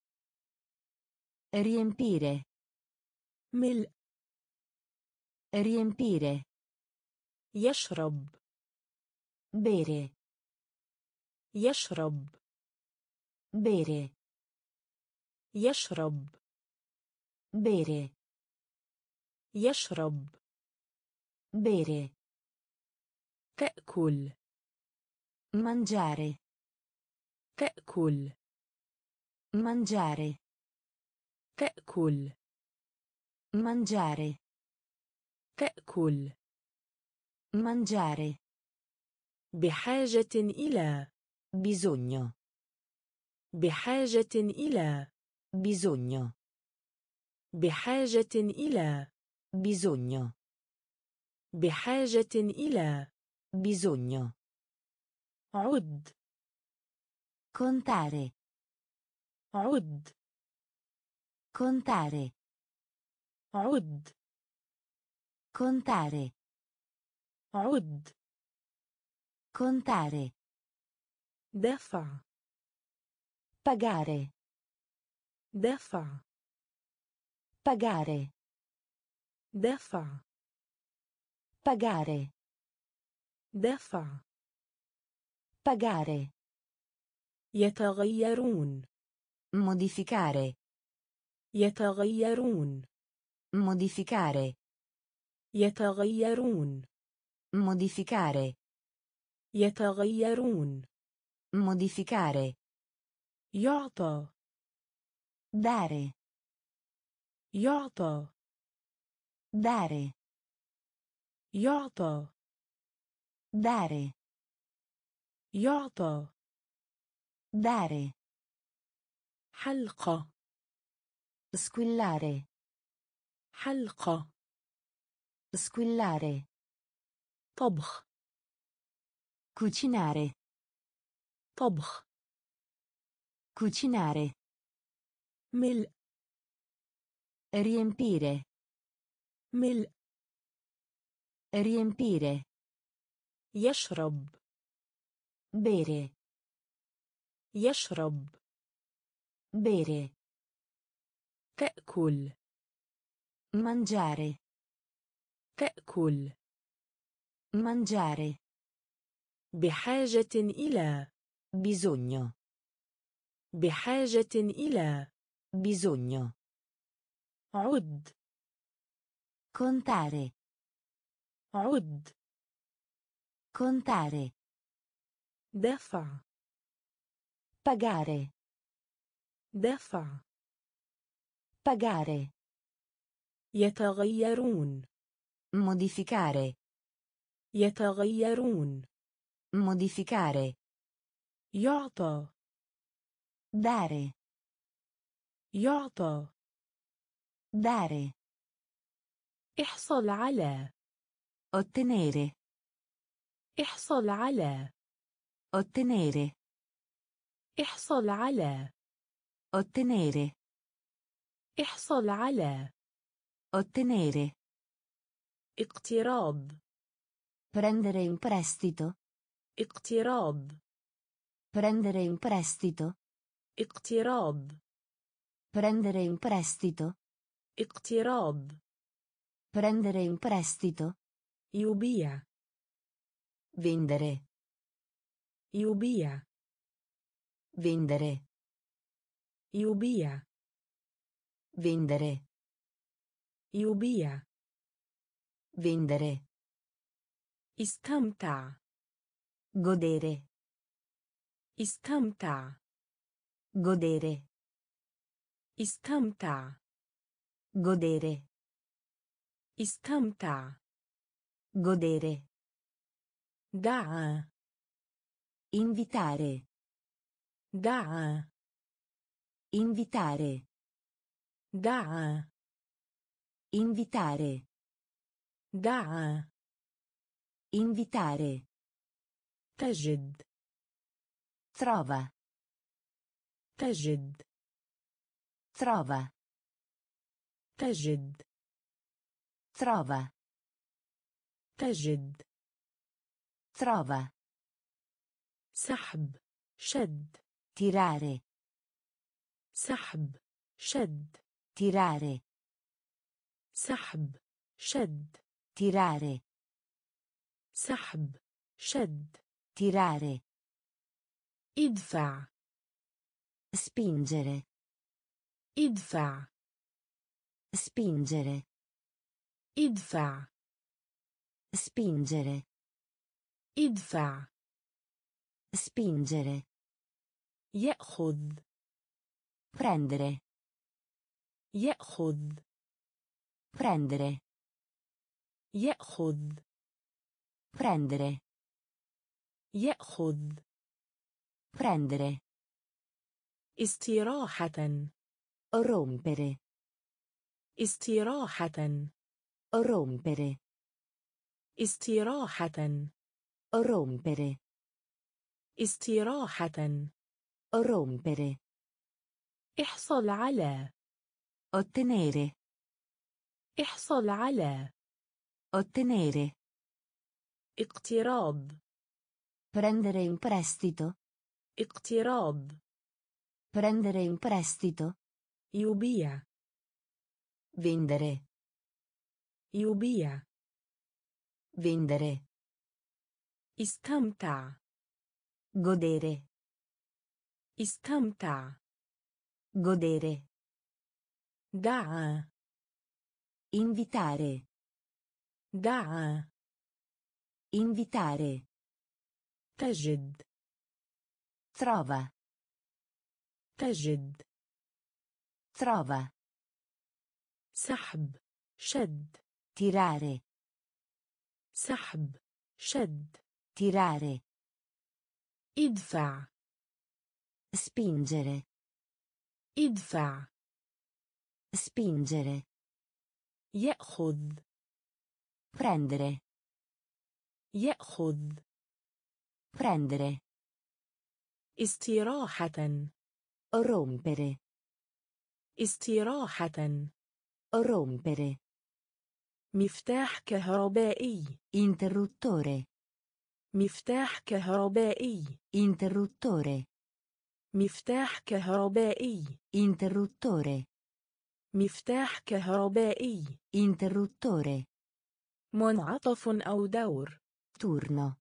B: Riempire.
A: ملء
B: Riempire.
A: يشرب
B: Bere.
A: يشرب
B: Bere.
A: يشرب
B: Bere.
A: يشرب.
B: بيري.
A: تأكل.
B: منجاري.
A: تأكل.
B: منجاري.
A: تأكل.
B: منجاري.
A: تأكل.
B: منجاري.
A: بحاجة إلى.
B: bisogno
A: بحاجة إلى.
B: bisogno
A: بحاجة إلى.
B: Bisogno.
A: بحاجة إلى
B: Bisogno.
A: عد
B: Contare.
A: عد
B: Contare.
A: عد
B: Contare.
A: عد
B: Contare.
A: دفع
B: Pagare.
A: دفع
B: Pagare.
A: دفع
B: Pagare.
A: دفع
B: Pagare.
A: يتغيرون
B: Modificare.
A: يتغيرون
B: Modificare.
A: يتغيرون
B: Modificare.
A: يتغيرون
B: Modificare.
A: يعطى
B: Dare.
A: يعطى
B: Dare.
A: يعطى
B: Dare.
A: يعطى
B: Dare.
A: حلقة
B: Squillare.
A: حلقة
B: Squillare.
A: طبخ
B: Cucinare.
A: طبخ
B: Cucinare.
A: ملء
B: Riempire.
A: ملء
B: riempire
A: يشرب
B: bere
A: يشرب
B: bere
A: تأكل
B: mangiare
A: تأكل
B: mangiare
A: بحاجة إلى
B: bisogno
A: بحاجة إلى
B: bisogno
A: عد
B: contare
A: عد
B: contare
A: دفع
B: pagare
A: دفع
B: pagare
A: يتغيرون
B: modificare
A: يتغيرون
B: modificare
A: يعطى
B: dare
A: يعطى
B: dare
A: احصل على
B: ottenere
A: احصل على
B: ottenere
A: احصل على
B: ottenere
A: احصل على
B: ottenere
A: اقتراض
B: prendere in prestito
A: اقتراض
B: prendere in prestito
A: اقتراض
B: prendere in prestito
A: اقتراض
B: Prendere in prestito.
A: Iubia.
B: Vendere.
A: Iubia.
B: Vendere.
A: Iubia.
B: Vendere.
A: Iubia.
B: Vendere.
A: Istamta.
B: Godere.
A: Istamta.
B: Godere.
A: Istamta.
B: Godere.
A: استمتع
B: godere
A: دعا
B: invitare
A: دعا
B: invitare
A: دعا
B: invitare
A: دعا
B: invitare
A: تجد
B: trova
A: تجد
B: trova
A: تجد
B: Trova
A: تجد
B: trova
A: سحب شد
B: tirare
A: سحب شد
B: tirare
A: سحب شد
B: tirare
A: سحب شد
B: tirare
A: ادفع
B: spingere
A: ادفع
B: spingere
A: ادفع
B: spingere
A: ادفع
B: spingere
A: يأخذ
B: prendere
A: يأخذ
B: prendere
A: يأخذ
B: prendere
A: يأخذ
B: prendere
A: استراحة
B: rompere
A: استراحة
B: rompere
A: استراحة
B: rompere
A: استراحة
B: rompere
A: احصل على
B: ottenere
A: احصل على
B: ottenere
A: اقتراض
B: prendere in prestito
A: اقتراض
B: prendere in prestito
A: يبيع
B: vendere
A: يبيع
B: vendere
A: استمتع
B: godere
A: استمتع
B: godere
A: دعا
B: invitare
A: دعا
B: invitare
A: تجد
B: trova
A: تجد
B: trova
A: سحب شد
B: Tirare
A: سحب شد
B: tirare
A: ادفع
B: spingere
A: ادفع
B: spingere
A: يأخذ
B: prendere
A: يأخذ
B: prendere
A: استراحة
B: rompere
A: استراحة
B: rompere
A: مفتاح كهربائي.
B: Interruttore.
A: مفتاح كهربائي.
B: Interruttore.
A: مفتاح كهربائي.
B: Interruttore.
A: مفتاح كهربائي.
B: Interruttore.
A: منعطف أو دور.
B: Turno.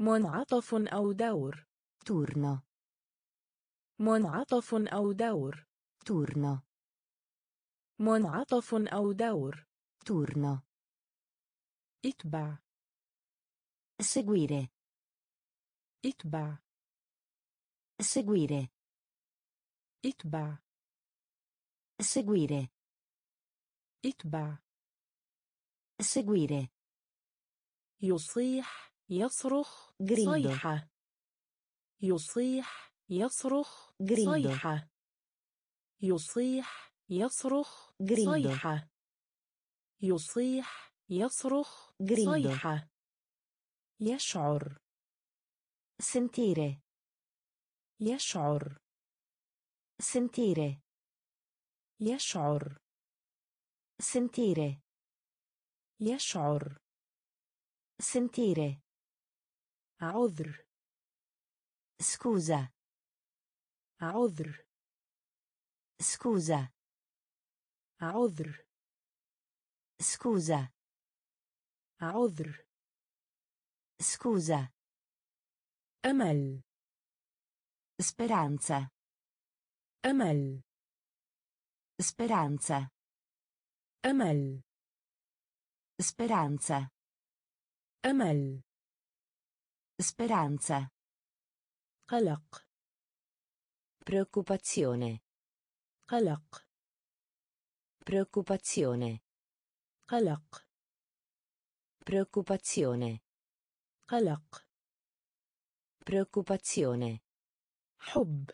A: منعطف أو دور.
B: Turno.
A: منعطف أو دور.
B: Turno.
A: منعطف أو دور.
B: Turno.
A: اتبع
B: seguire.
A: اتبع
B: seguire.
A: اتبع
B: seguire.
A: اتبع
B: seguire.
A: يصيح يصرخ
B: Grido.
A: صيحة يصيح يصرخ
B: Grido.
A: صيحة يصيح يصرخ
B: Grido.
A: صيحة يصيح يصرخ صيحة يشعر.
B: سنتيري
A: يشعر.
B: سنتيري
A: يشعر.
B: سنتيري
A: يشعر.
B: سنتيري
A: عذر.
B: سكوزا
A: عذر.
B: سكوزا
A: عذر.
B: scusa
A: عذر
B: scusa
A: أمل
B: speranza
A: أمل
B: speranza
A: أمل
B: speranza
A: أمل
B: speranza
A: قلق
B: preoccupazione
A: قلق
B: preoccupazione
A: قلق
B: preoccupazione
A: قلق
B: preoccupazione
A: حب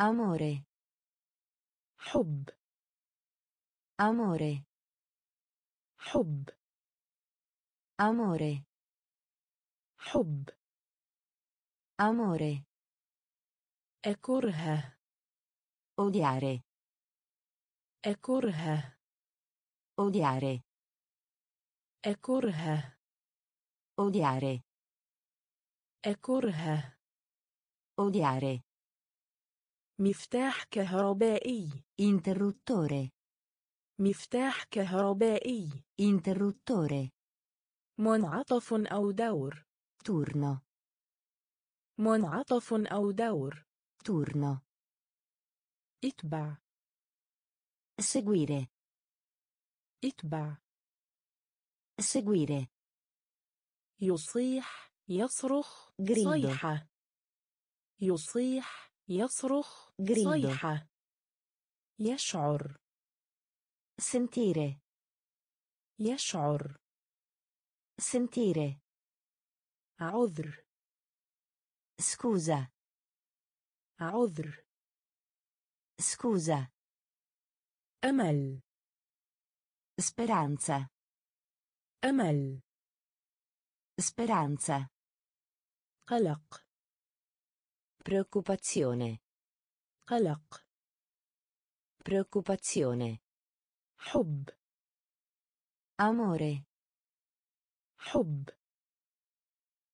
B: amore
A: حب
B: amore
A: حب
B: amore
A: حب
B: amore
A: أكره
B: odiare
A: أكره
B: odiare
A: أكره
B: odiare
A: أكره
B: odiare
A: مفتاح كهربائي
B: interruttore
A: مفتاح كهربائي
B: interruttore
A: منعطف أو دور
B: turno
A: منعطف أو دور
B: turno
A: اتبع
B: seguire
A: اتبع
B: seguire
A: يصيح يصرخ
B: Grido.
A: صيحة. يصيح يصرخ
B: Grido.
A: صيحة. يشعر.
B: sentire
A: يشعر.
B: sentire
A: عذر.
B: scusa
A: عذر.
B: scusa
A: أمل.
B: speranza
A: أمل
B: speranza
A: قلق
B: preoccupazione
A: قلق
B: preoccupazione
A: حب
B: amore
A: حب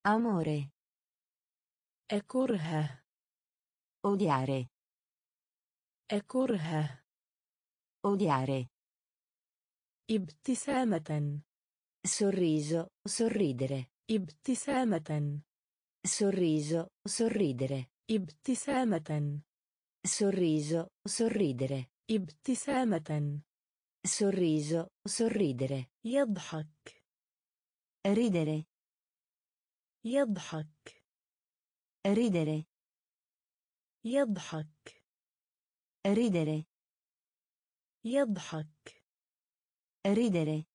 B: amore
A: أكره
B: odiare
A: أكره
B: odiare
A: ابتسامة
B: sorriso sorridere
A: ابتسامة
B: sorriso sorridere
A: ابتسامة
B: sorriso sorridere
A: ابتسامة
B: sorriso sorridere
A: يضحك
B: ridere
A: يضحك
B: ridere
A: يضحك
B: ridere
A: يضحك
B: Ridere.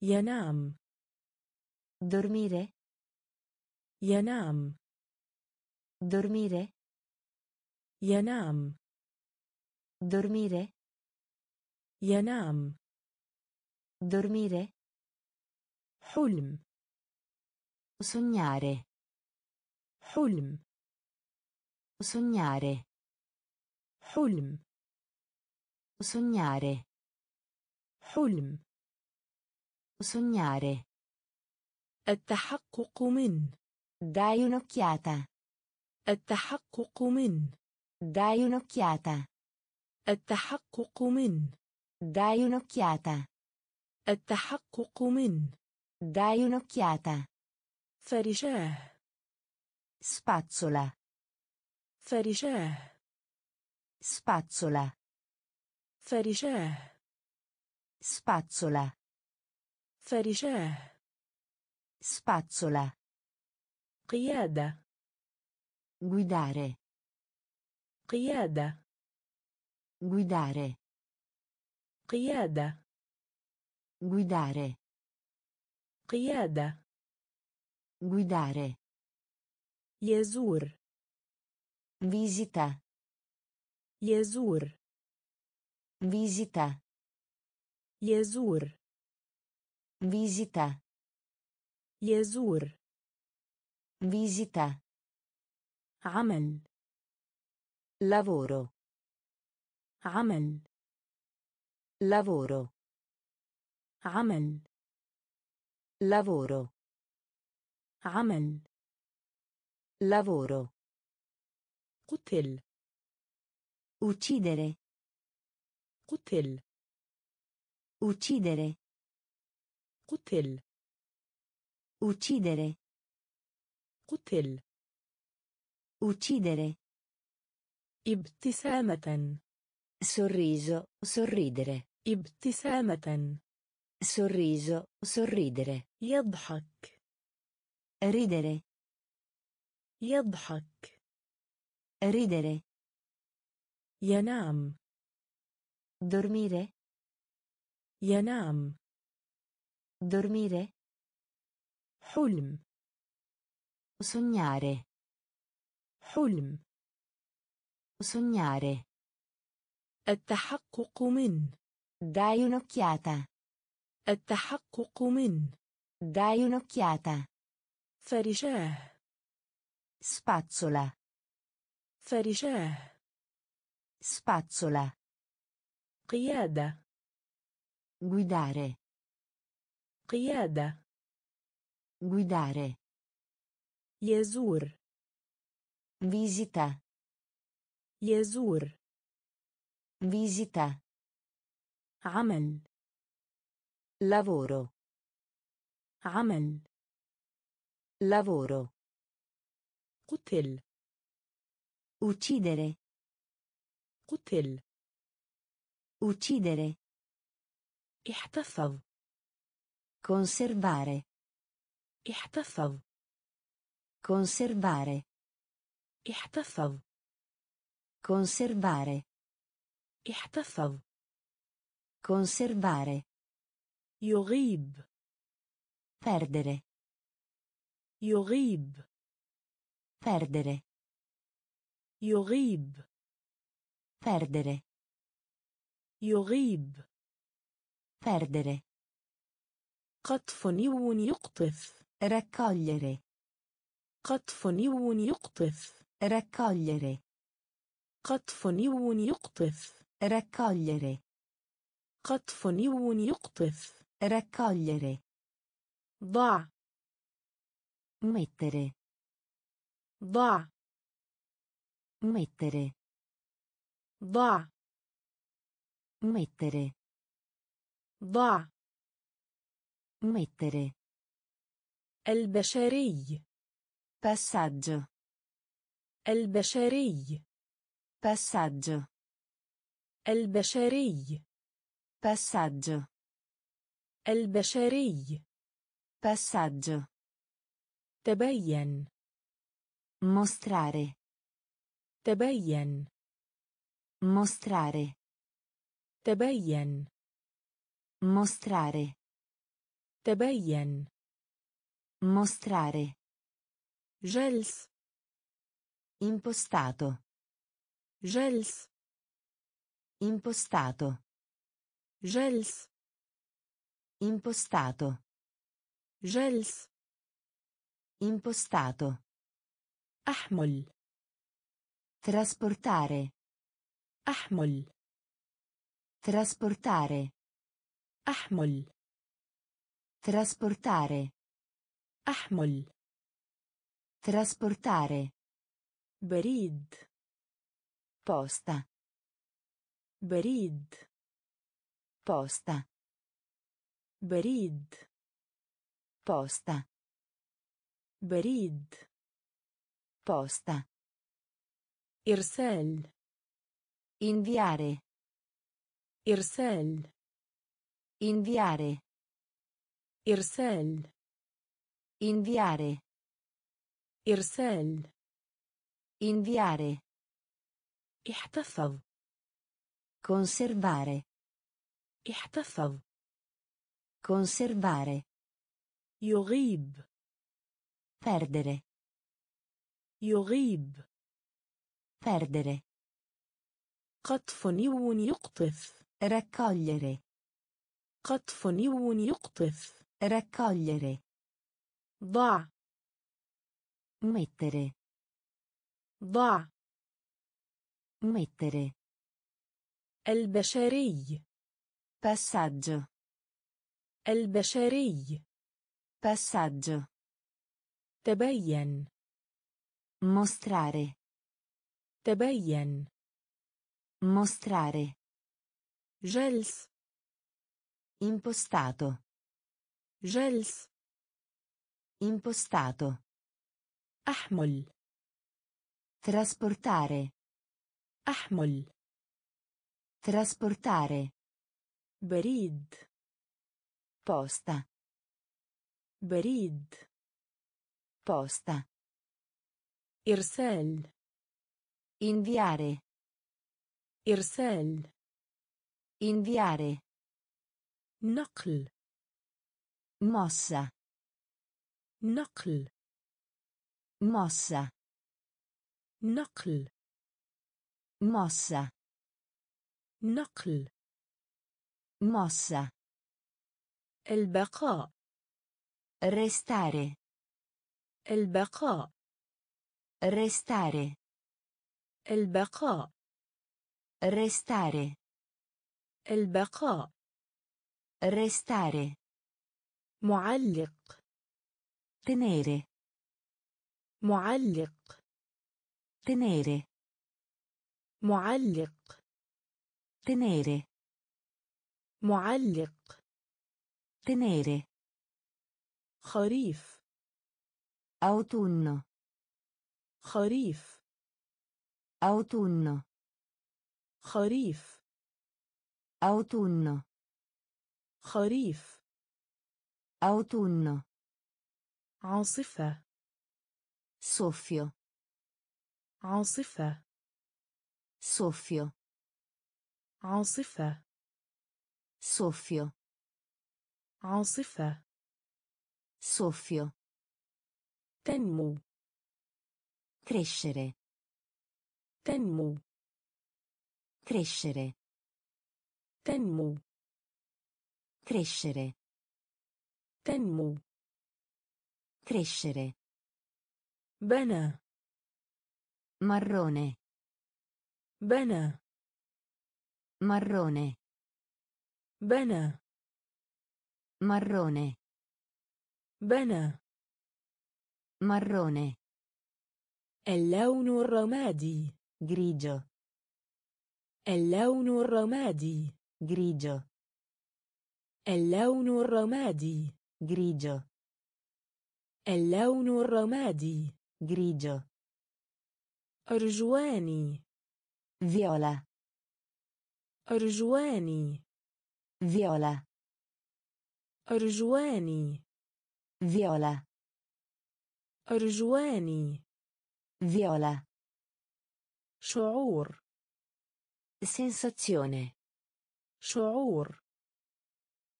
A: Yanam.
B: Dormire.
A: Yanam.
B: Dormire.
A: Yanam.
B: Dormire.
A: Yanam.
B: Dormire.
A: Hulm.
B: Sognare.
A: Hulm.
B: Sognare.
A: Hulm.
B: Sognare.
A: حلم
B: Sognare.
A: التحقق من
B: Dai un'occhiata.
A: التحقق من
B: Dai un'occhiata.
A: التحقق من
B: Dai un'occhiata.
A: التحقق من
B: Dai un'occhiata.
A: فرشاه
B: Spazzola.
A: فرشاه
B: Spazzola.
A: فرشاه
B: Spazzola.
A: فرشاه
B: Spazzola.
A: قيادة
B: Guidare.
A: قيادة
B: Guidare.
A: قيادة
B: Guidare.
A: قيادة
B: Guidare.
A: يزور
B: Visita.
A: يزور
B: Visita.
A: يزور
B: Visita.
A: يزور
B: Visita.
A: عمل
B: Lavoro.
A: عمل
B: Lavoro.
A: عمل
B: Lavoro.
A: عمل
B: Lavoro.
A: قتل
B: Uccidere.
A: قتل
B: Uccidere.
A: قتل
B: Uccidere.
A: قتل
B: Uccidere.
A: ابتسامة
B: Sorriso. Sorridere.
A: ابتسامة
B: Sorriso. Sorridere.
A: يضحك
B: Ridere.
A: يضحك
B: Ridere.
A: ينام
B: Dormire.
A: ينام
B: Dormire.
A: حلم
B: Sognare.
A: حلم
B: Sognare.
A: التحقق من
B: Dai un'occhiata.
A: التحقق من
B: Dai un'occhiata.
A: فرشاه
B: Spazzola.
A: فرشاه
B: Spazzola.
A: قيادة
B: Guidare.
A: قيادة
B: Guidare.
A: يزور
B: Visita.
A: يزور
B: Visita.
A: عمل
B: Lavoro.
A: عمل
B: Lavoro.
A: قتل
B: Uccidere.
A: قتل
B: Uccidere.
A: احتفظ
B: Conservare.
A: احتفظ
B: Conservare.
A: احتفظ
B: Conservare.
A: احتفظ
B: Conservare.
A: يغيب
B: Perdere.
A: يغيب
B: Perdere.
A: يغيب
B: Perdere.
A: يغيب
B: Perdere.
A: قطف نو يقطف
B: Raccogliere.
A: قطف نو يقطف
B: Raccogliere.
A: قطف نو يقطف
B: Raccogliere.
A: قطف نو يقطف
B: Raccogliere.
A: ضع
B: Mettere.
A: ضع
B: Mettere.
A: ضع
B: Mettere.
A: ضع
B: Mettere.
A: البشري
B: Passaggio.
A: البشري
B: Passaggio.
A: البشري
B: Passaggio.
A: البشري
B: Passaggio.
A: تبين
B: Mostrare.
A: تبين
B: Mostrare.
A: تبين
B: Mostrare.
A: تبين
B: Mostrare.
A: جلس
B: Impostato.
A: جلس
B: Impostato.
A: جلس
B: Impostato.
A: جلس
B: Impostato.
A: أحمل
B: Trasportare.
A: أحمل
B: Trasportare.
A: أحمل
B: trasportare
A: أحمل
B: trasportare
A: بريد
B: posta
A: بريد
B: posta
A: بريد
B: posta
A: بريد
B: posta
A: إرسال
B: inviare
A: إرسال
B: inviare
A: إرسال
B: inviare
A: إرسال
B: inviare
A: احتفظ
B: conservare
A: احتفظ
B: conservare
A: يغيب
B: perdere
A: يغيب
B: perdere
A: قطف نيو يقطف
B: raccogliere
A: قطف نيو يقطف
B: raccogliere
A: ضع
B: mettere
A: ضع
B: mettere
A: البشري
B: passaggio
A: البشري
B: passaggio
A: تبين
B: mostrare
A: تبين
B: mostrare
A: جلس
B: impostato
A: جلس
B: impostato
A: أحمل
B: trasportare
A: أحمل
B: trasportare
A: بريد
B: posta
A: بريد
B: posta
A: إرسال
B: inviare
A: إرسال
B: inviare
A: نقل
B: mossa
A: نقل
B: mossa
A: نقل
B: mossa
A: نقل
B: mossa
A: البقاء
B: restare
A: البقاء
B: restare
A: البقاء
B: restare
A: البقاء
B: Restare
A: معلق
B: tenere
A: معلق
B: tenere
A: معلق
B: tenere
A: معلق
B: tenere
A: خريف
B: autunno
A: خريف
B: autunno
A: خريف
B: autunno
A: خريف
B: autunno
A: عاصفة
B: soffio
A: عاصفة
B: soffio
A: عاصفة
B: soffio
A: عاصفة
B: soffio
A: تنمو
B: crescere
A: تنمو
B: crescere
A: تنمو
B: crescere
A: تنمو
B: crescere
A: بنى
B: marrone
A: بنى
B: marrone
A: بنى
B: marrone
A: بنى
B: marrone
A: اللون الرمادي
B: grigio
A: اللون الرمادي
B: grigio
A: اللون الرمادي
B: grigio
A: اللون الرمادي
B: grigio
A: أرجواني
B: viola
A: أرجواني
B: viola
A: أرجواني
B: viola
A: أرجواني
B: viola
A: شعور
B: sensazione
A: شعور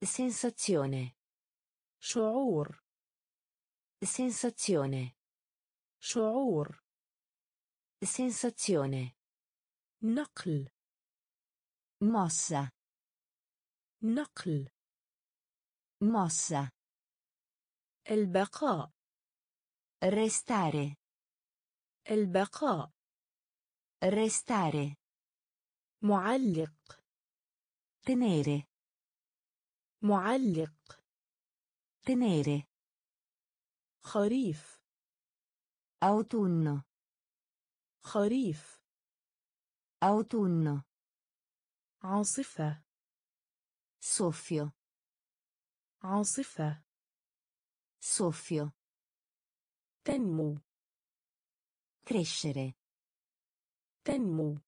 B: sensazione
A: شعور
B: sensazione
A: شعور
B: sensazione
A: نقل
B: mossa
A: نقل
B: mossa
A: البقاء
B: restare
A: البقاء
B: restare
A: معلق
B: tenere
A: معلق
B: tenere
A: خريف
B: autunno
A: خريف
B: autunno
A: عاصفة
B: soffio
A: عاصفة
B: soffio
A: تنمو
B: crescere
A: تنمو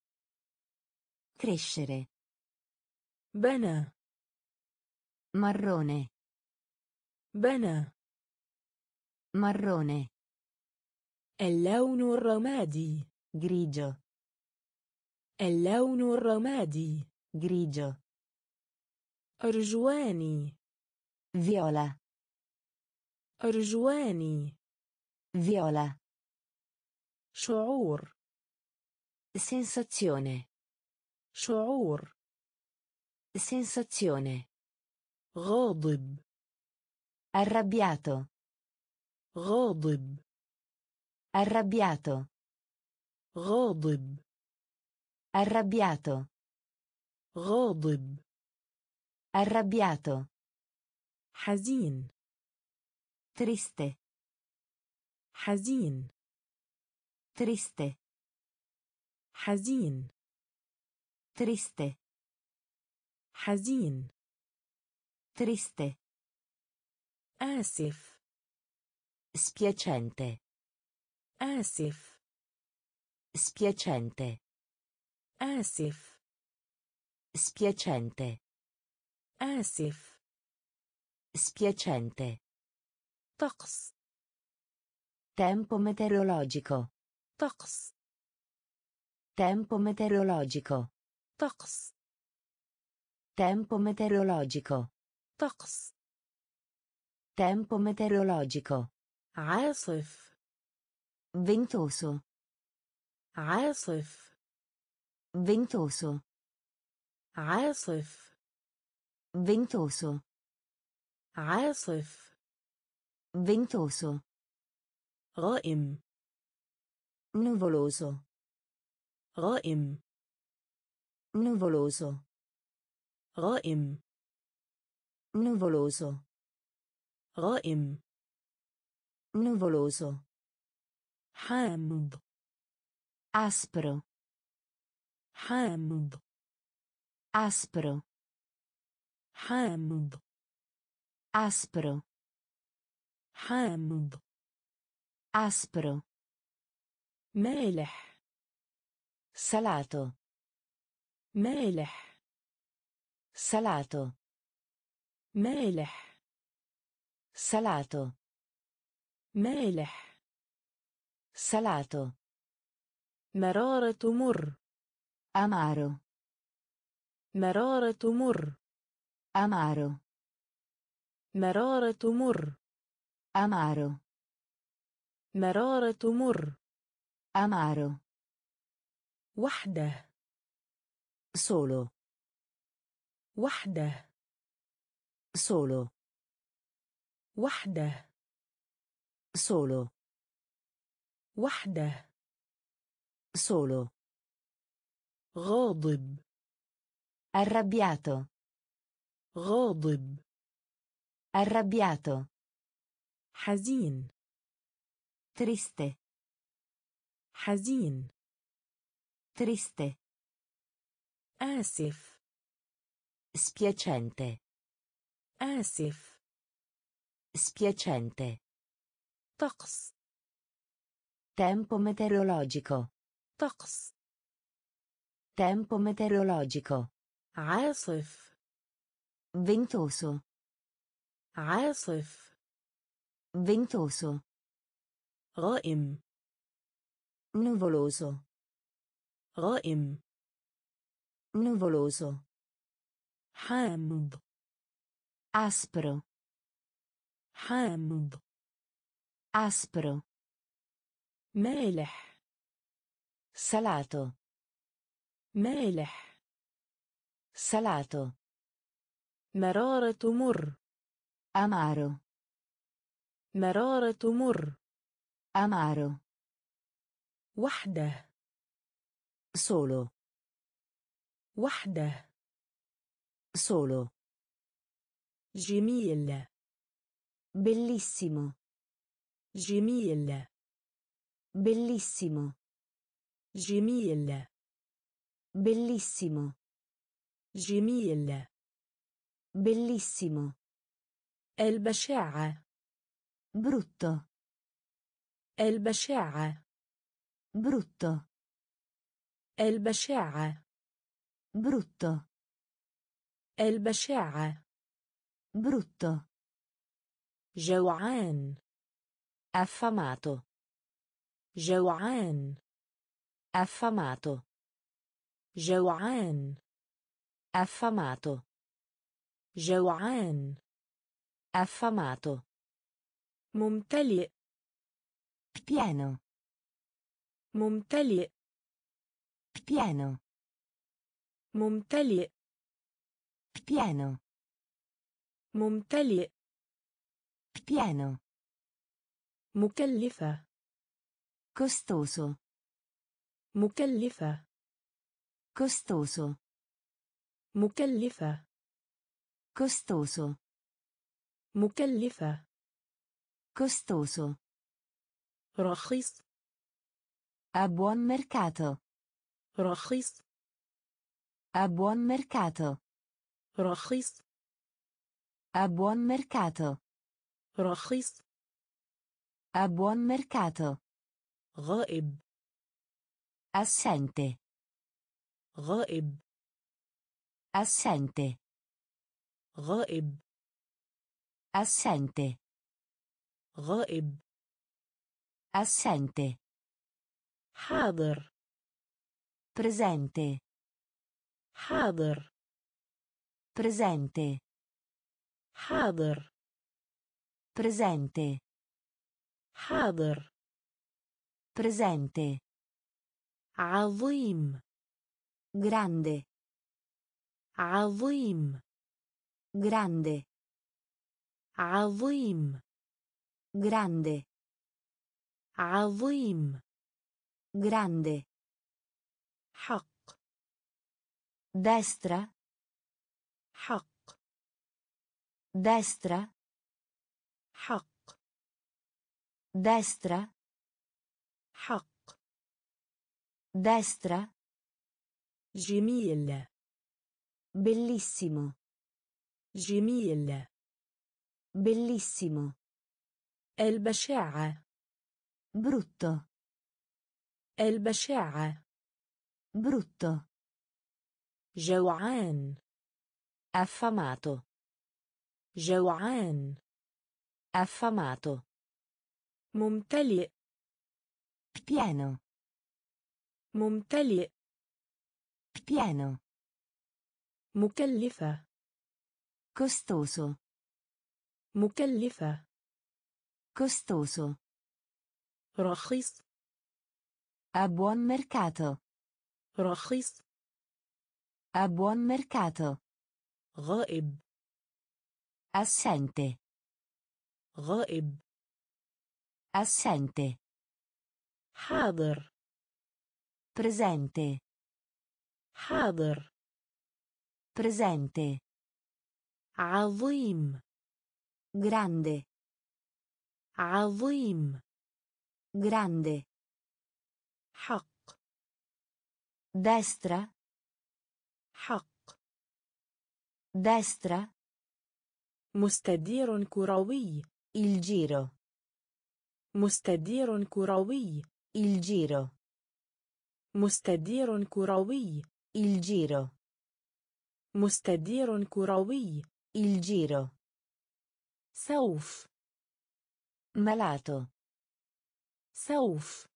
B: crescere
A: بنى
B: marrone
A: بنى
B: marrone
A: اللون الرمادي
B: grigio
A: اللون الرمادي
B: grigio
A: أرجواني
B: viola
A: أرجواني
B: viola
A: شعور
B: sensazione
A: شعور
B: sensazione
A: غاضب
B: arrabbiato
A: غاضب
B: arrabbiato
A: غاضب
B: arrabbiato
A: غاضب
B: arrabbiato
A: حزين
B: triste
A: حزين
B: triste
A: حزين
B: triste
A: حزين
B: Triste.
A: Asif.
B: Spiacente.
A: Asif.
B: Spiacente.
A: Asif.
B: Spiacente.
A: Asif.
B: Spiacente.
A: Tox.
B: Tempo meteorologico.
A: Tox.
B: Tempo meteorologico.
A: Tox.
B: Tempo meteorologico.
A: طقس
B: tempo meteorologico
A: عاصف
B: ventoso
A: عاصف
B: ventoso
A: عاصف
B: ventoso
A: عاصف
B: ventoso
A: غائم
B: nuvoloso
A: غائم
B: nuvoloso
A: غائم
B: nuvoloso
A: غائم
B: nuvoloso
A: حامض
B: aspro
A: حامض
B: aspro
A: حامض
B: aspro
A: حامض
B: aspro
A: مالح
B: salato
A: مالح
B: salato
A: مالح.
B: salato
A: مالح.
B: salato
A: مرارة مر
B: amaro
A: مرارة مر
B: amaro
A: مرارة مر
B: amaro
A: مرارة مر
B: amaro
A: وحده.
B: solo
A: وحده.
B: solo
A: وحده
B: solo
A: وحده
B: solo
A: غاضب
B: arrabbiato
A: غاضب
B: arrabbiato
A: حزين
B: triste
A: حزين
B: triste
A: آسف
B: spiacente
A: آسف
B: spiacente
A: طقس
B: tempo meteorologico
A: طقس
B: tempo meteorologico
A: عاصف
B: ventoso
A: عاصف
B: ventoso
A: غائم
B: nuvoloso
A: غائم
B: nuvoloso
A: حامض
B: aspro
A: حامض
B: aspro
A: مالح
B: salato
A: مالح
B: salato
A: مرارة مر
B: amaro
A: مرارة مر
B: amaro
A: وحده
B: solo
A: وحده
B: solo
A: جميل
B: Bellissimo.
A: جميل
B: Bellissimo.
A: جميل
B: Bellissimo.
A: جميل
B: Bellissimo.
A: البشاعة
B: Brutto.
A: البشاعة
B: Brutto.
A: البشاعة
B: Brutto.
A: البشاعة
B: Brutto.
A: جوعان
B: Affamato.
A: جوعان
B: Affamato.
A: جوعان
B: Affamato.
A: جوعان
B: Affamato.
A: ممتلئ
B: Pieno.
A: ممتلئ
B: Pieno.
A: ممتلئ
B: Pieno.
A: ممتلئ
B: Pieno.
A: مكلفة
B: Costoso.
A: مكلفة
B: Costoso.
A: مكلفة
B: Costoso.
A: مكلفة
B: Costoso.
A: رخيص
B: A buon mercato.
A: رخيص
B: A buon mercato.
A: رخيص
B: A buon mercato.
A: رخيص
B: A buon mercato.
A: غائب
B: Assente.
A: غائب
B: Assente.
A: غائب
B: Assente.
A: غائب
B: Assente.
A: حاضر
B: Presente.
A: حاضر
B: Presente.
A: حاضر
B: Presente.
A: حاضر
B: Presente.
A: عظيم
B: Grande.
A: عظيم
B: Grande.
A: عظيم
B: Grande.
A: عظيم
B: Grande.
A: حق
B: Destra.
A: حق
B: Destra.
A: حق
B: Destra.
A: حق
B: Destra.
A: جميل
B: Bellissimo.
A: جميل
B: Bellissimo.
A: البشاعة
B: Brutto.
A: البشاعة
B: Brutto.
A: جوعان
B: Affamato.
A: جوعان
B: Affamato.
A: ممتلئ
B: Pieno.
A: ممتلئ
B: Pieno.
A: مكلفة
B: Costoso.
A: مكلفة
B: Costoso.
A: رخيص
B: A buon mercato.
A: رخيص
B: A buon mercato.
A: غائب
B: Assente.
A: غائب
B: Assente.
A: حاضر
B: Presente.
A: حاضر
B: Presente.
A: عظيم
B: Grande.
A: عظيم
B: Grande.
A: حق
B: Destra.
A: حق
B: Destra.
A: مستدير كروي
B: Il giro.
A: مستدير كروي
B: Il giro.
A: مستدير كروي
B: Il giro.
A: مستدير كروي
B: Il giro.
A: سوف
B: Malato.
A: سوف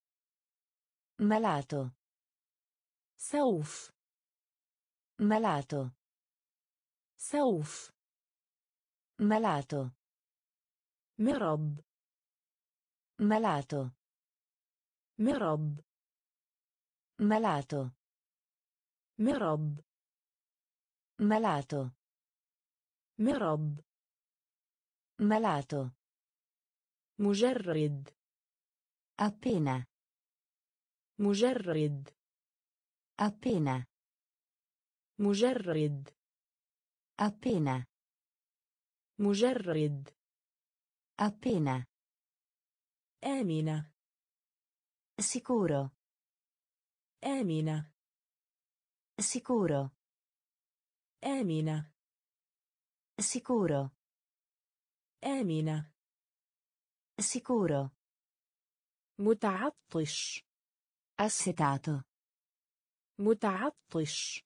B: Malato.
A: سوف
B: Malato.
A: سوف
B: Malato.
A: مرض
B: Malato.
A: مرض
B: Malato.
A: مرض
B: Malato.
A: مرض
B: Malato.
A: مجرد
B: Appena.
A: مجرد
B: Appena.
A: مجرد
B: Appena.
A: مجرد
B: Appena.
A: آمنة
B: Sicuro.
A: آمنة
B: Sicuro.
A: آمنة
B: Sicuro.
A: آمنة
B: Sicuro.
A: متعطش
B: Assetato.
A: متعطش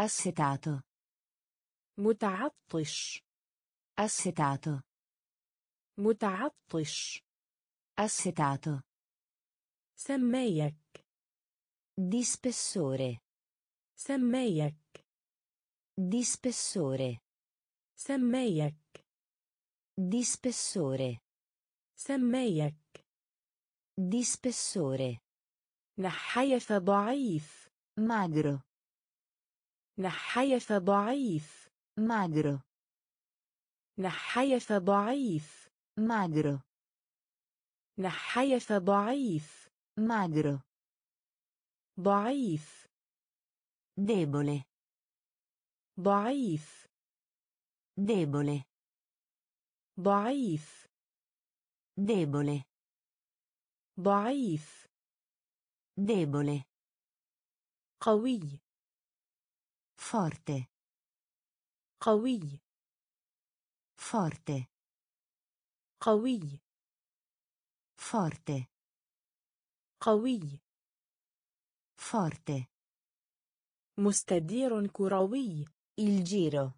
B: Assetato.
A: متعطش
B: Assetato.
A: متعطش
B: Assetato.
A: سمايك
B: Di spessore.
A: سمايك
B: Di spessore.
A: سمايك
B: Di spessore.
A: سمايك
B: Di spessore.
A: نحيف ضعيف
B: Magro.
A: نحيف ضعيف
B: Magro.
A: نحيف ضعيف.
B: ماجر
A: نحيث ضعيف.
B: ماجر
A: ضعيف.
B: debole
A: ضعيف.
B: debole
A: ضعيف.
B: debole
A: ضعيف.
B: debole
A: قوي.
B: forte
A: قوي.
B: Forte.
A: قوي
B: Forte.
A: قوي
B: Forte.
A: مستدير كروي
B: Il giro.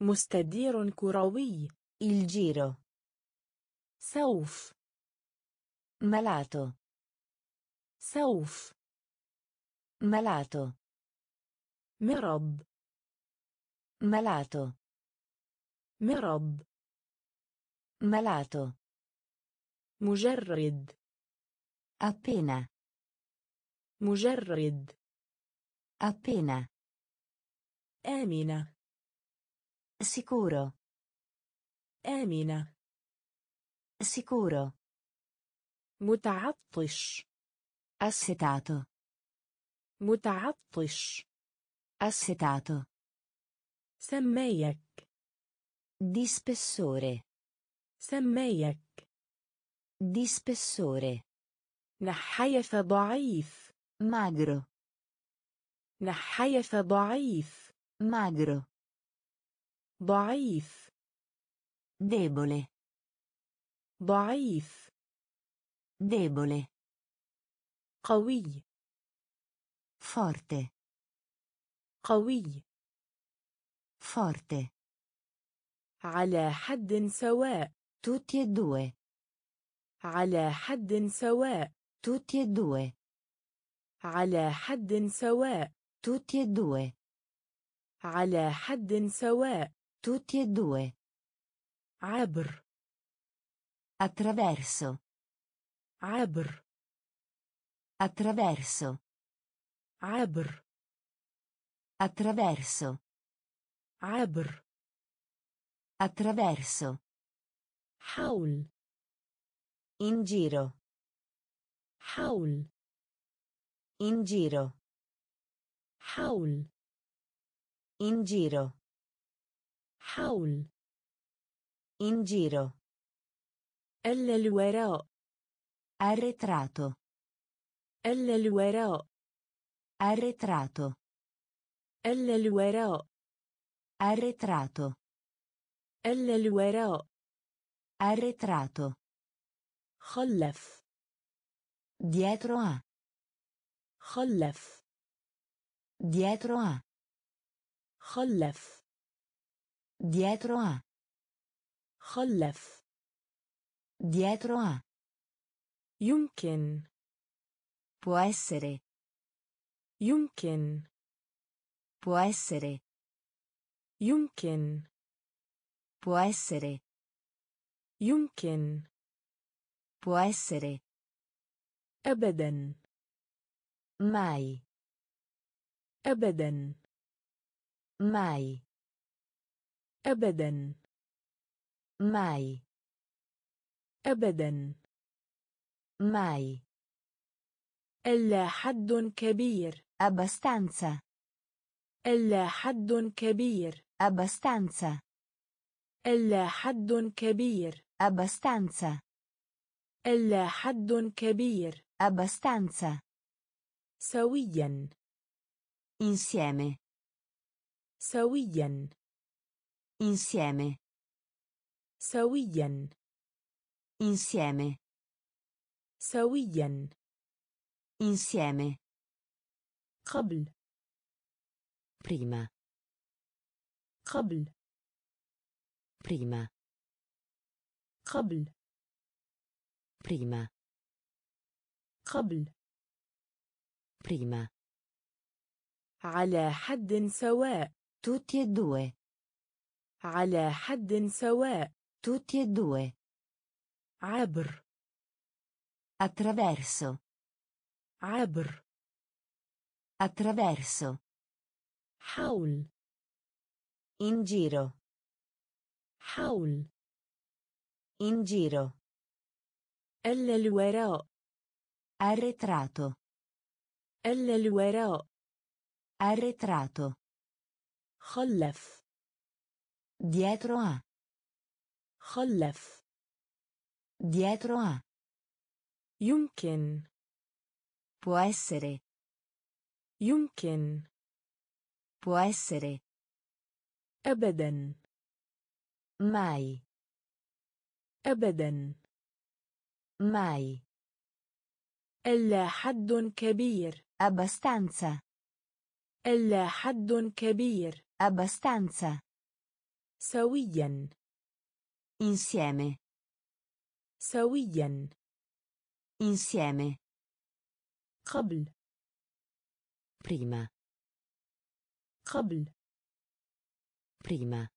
A: مستدير كروي
B: Il giro.
A: سوف
B: Malato.
A: سوف
B: Malato.
A: مرض
B: Malato.
A: مرض
B: Malato.
A: مجرد
B: Appena.
A: مجرد
B: Appena.
A: آمنة
B: Sicuro.
A: آمنة
B: Sicuro.
A: متعطش
B: Assetato.
A: متعطش
B: Assetato.
A: سمايك
B: Di spessore.
A: سمايك
B: Di spessore.
A: نحيف ضعيف
B: Magro.
A: نحيف ضعيف
B: Magro.
A: ضعيف
B: Debole.
A: ضعيف
B: Debole.
A: قوي
B: Forte.
A: قوي
B: Forte.
A: على حد سواء.
B: توتي دوي
A: على حد سواء.
B: توتي دوي
A: على حد سواء.
B: توتي دوي
A: على حد سواء.
B: توتي دوي
A: عبر.
B: attraverso
A: عبر.
B: attraverso
A: عبر.
B: attraverso
A: عبر.
B: Attraverso.
A: حول
B: In giro.
A: حول
B: In giro.
A: حول
B: In giro.
A: حول
B: In giro.
A: إلا الوراء
B: Arretrato.
A: إلا الوراء
B: Arretrato.
A: إلا الوراء
B: Arretrato.
A: إلا الوراء
B: Arretrato.
A: خلف
B: Dietro a.
A: خلف
B: Dietro a.
A: خلف
B: Dietro a.
A: خلف
B: Dietro a.
A: يمكن
B: Può essere.
A: يمكن
B: Può essere.
A: يمكن
B: Può essere.
A: يمكن
B: Può essere.
A: أبدا
B: Mai.
A: أبدا
B: Mai.
A: أبدا
B: Mai.
A: أبدا
B: Mai.
A: إلا حد كبير
B: Abbastanza.
A: إلا حد كبير
B: Abbastanza.
A: إلا حد كبير.
B: أبستانسا.
A: إلا حد كبير.
B: أبستانسا.
A: سوياً.
B: insieme.
A: سوياً.
B: insieme.
A: سوياً.
B: insieme.
A: سوياً.
B: insieme.
A: قبل.
B: prima.
A: قبل.
B: Prima.
A: قبل
B: Prima.
A: قبل
B: Prima.
A: على حد سواء
B: Tutti e due.
A: على حد سواء
B: Tutti e due.
A: عبر
B: Attraverso.
A: عبر
B: Attraverso.
A: حول
B: In giro.
A: حول
B: In giro.
A: ألا الوراء
B: Arretrato.
A: ألا الوراء
B: Arretrato.
A: خلف
B: Dietro a.
A: خلف
B: Dietro a.
A: يمكن
B: Può essere.
A: يمكن
B: Può essere.
A: أبدا
B: ماي.
A: ابدا.
B: ماي.
A: ألا حد كبير.
B: أبستانسا.
A: ألا حد كبير.
B: أبستانسا.
A: سويا.
B: insieme
A: سويا.
B: insieme
A: قبل.
B: prima
A: قبل.
B: prima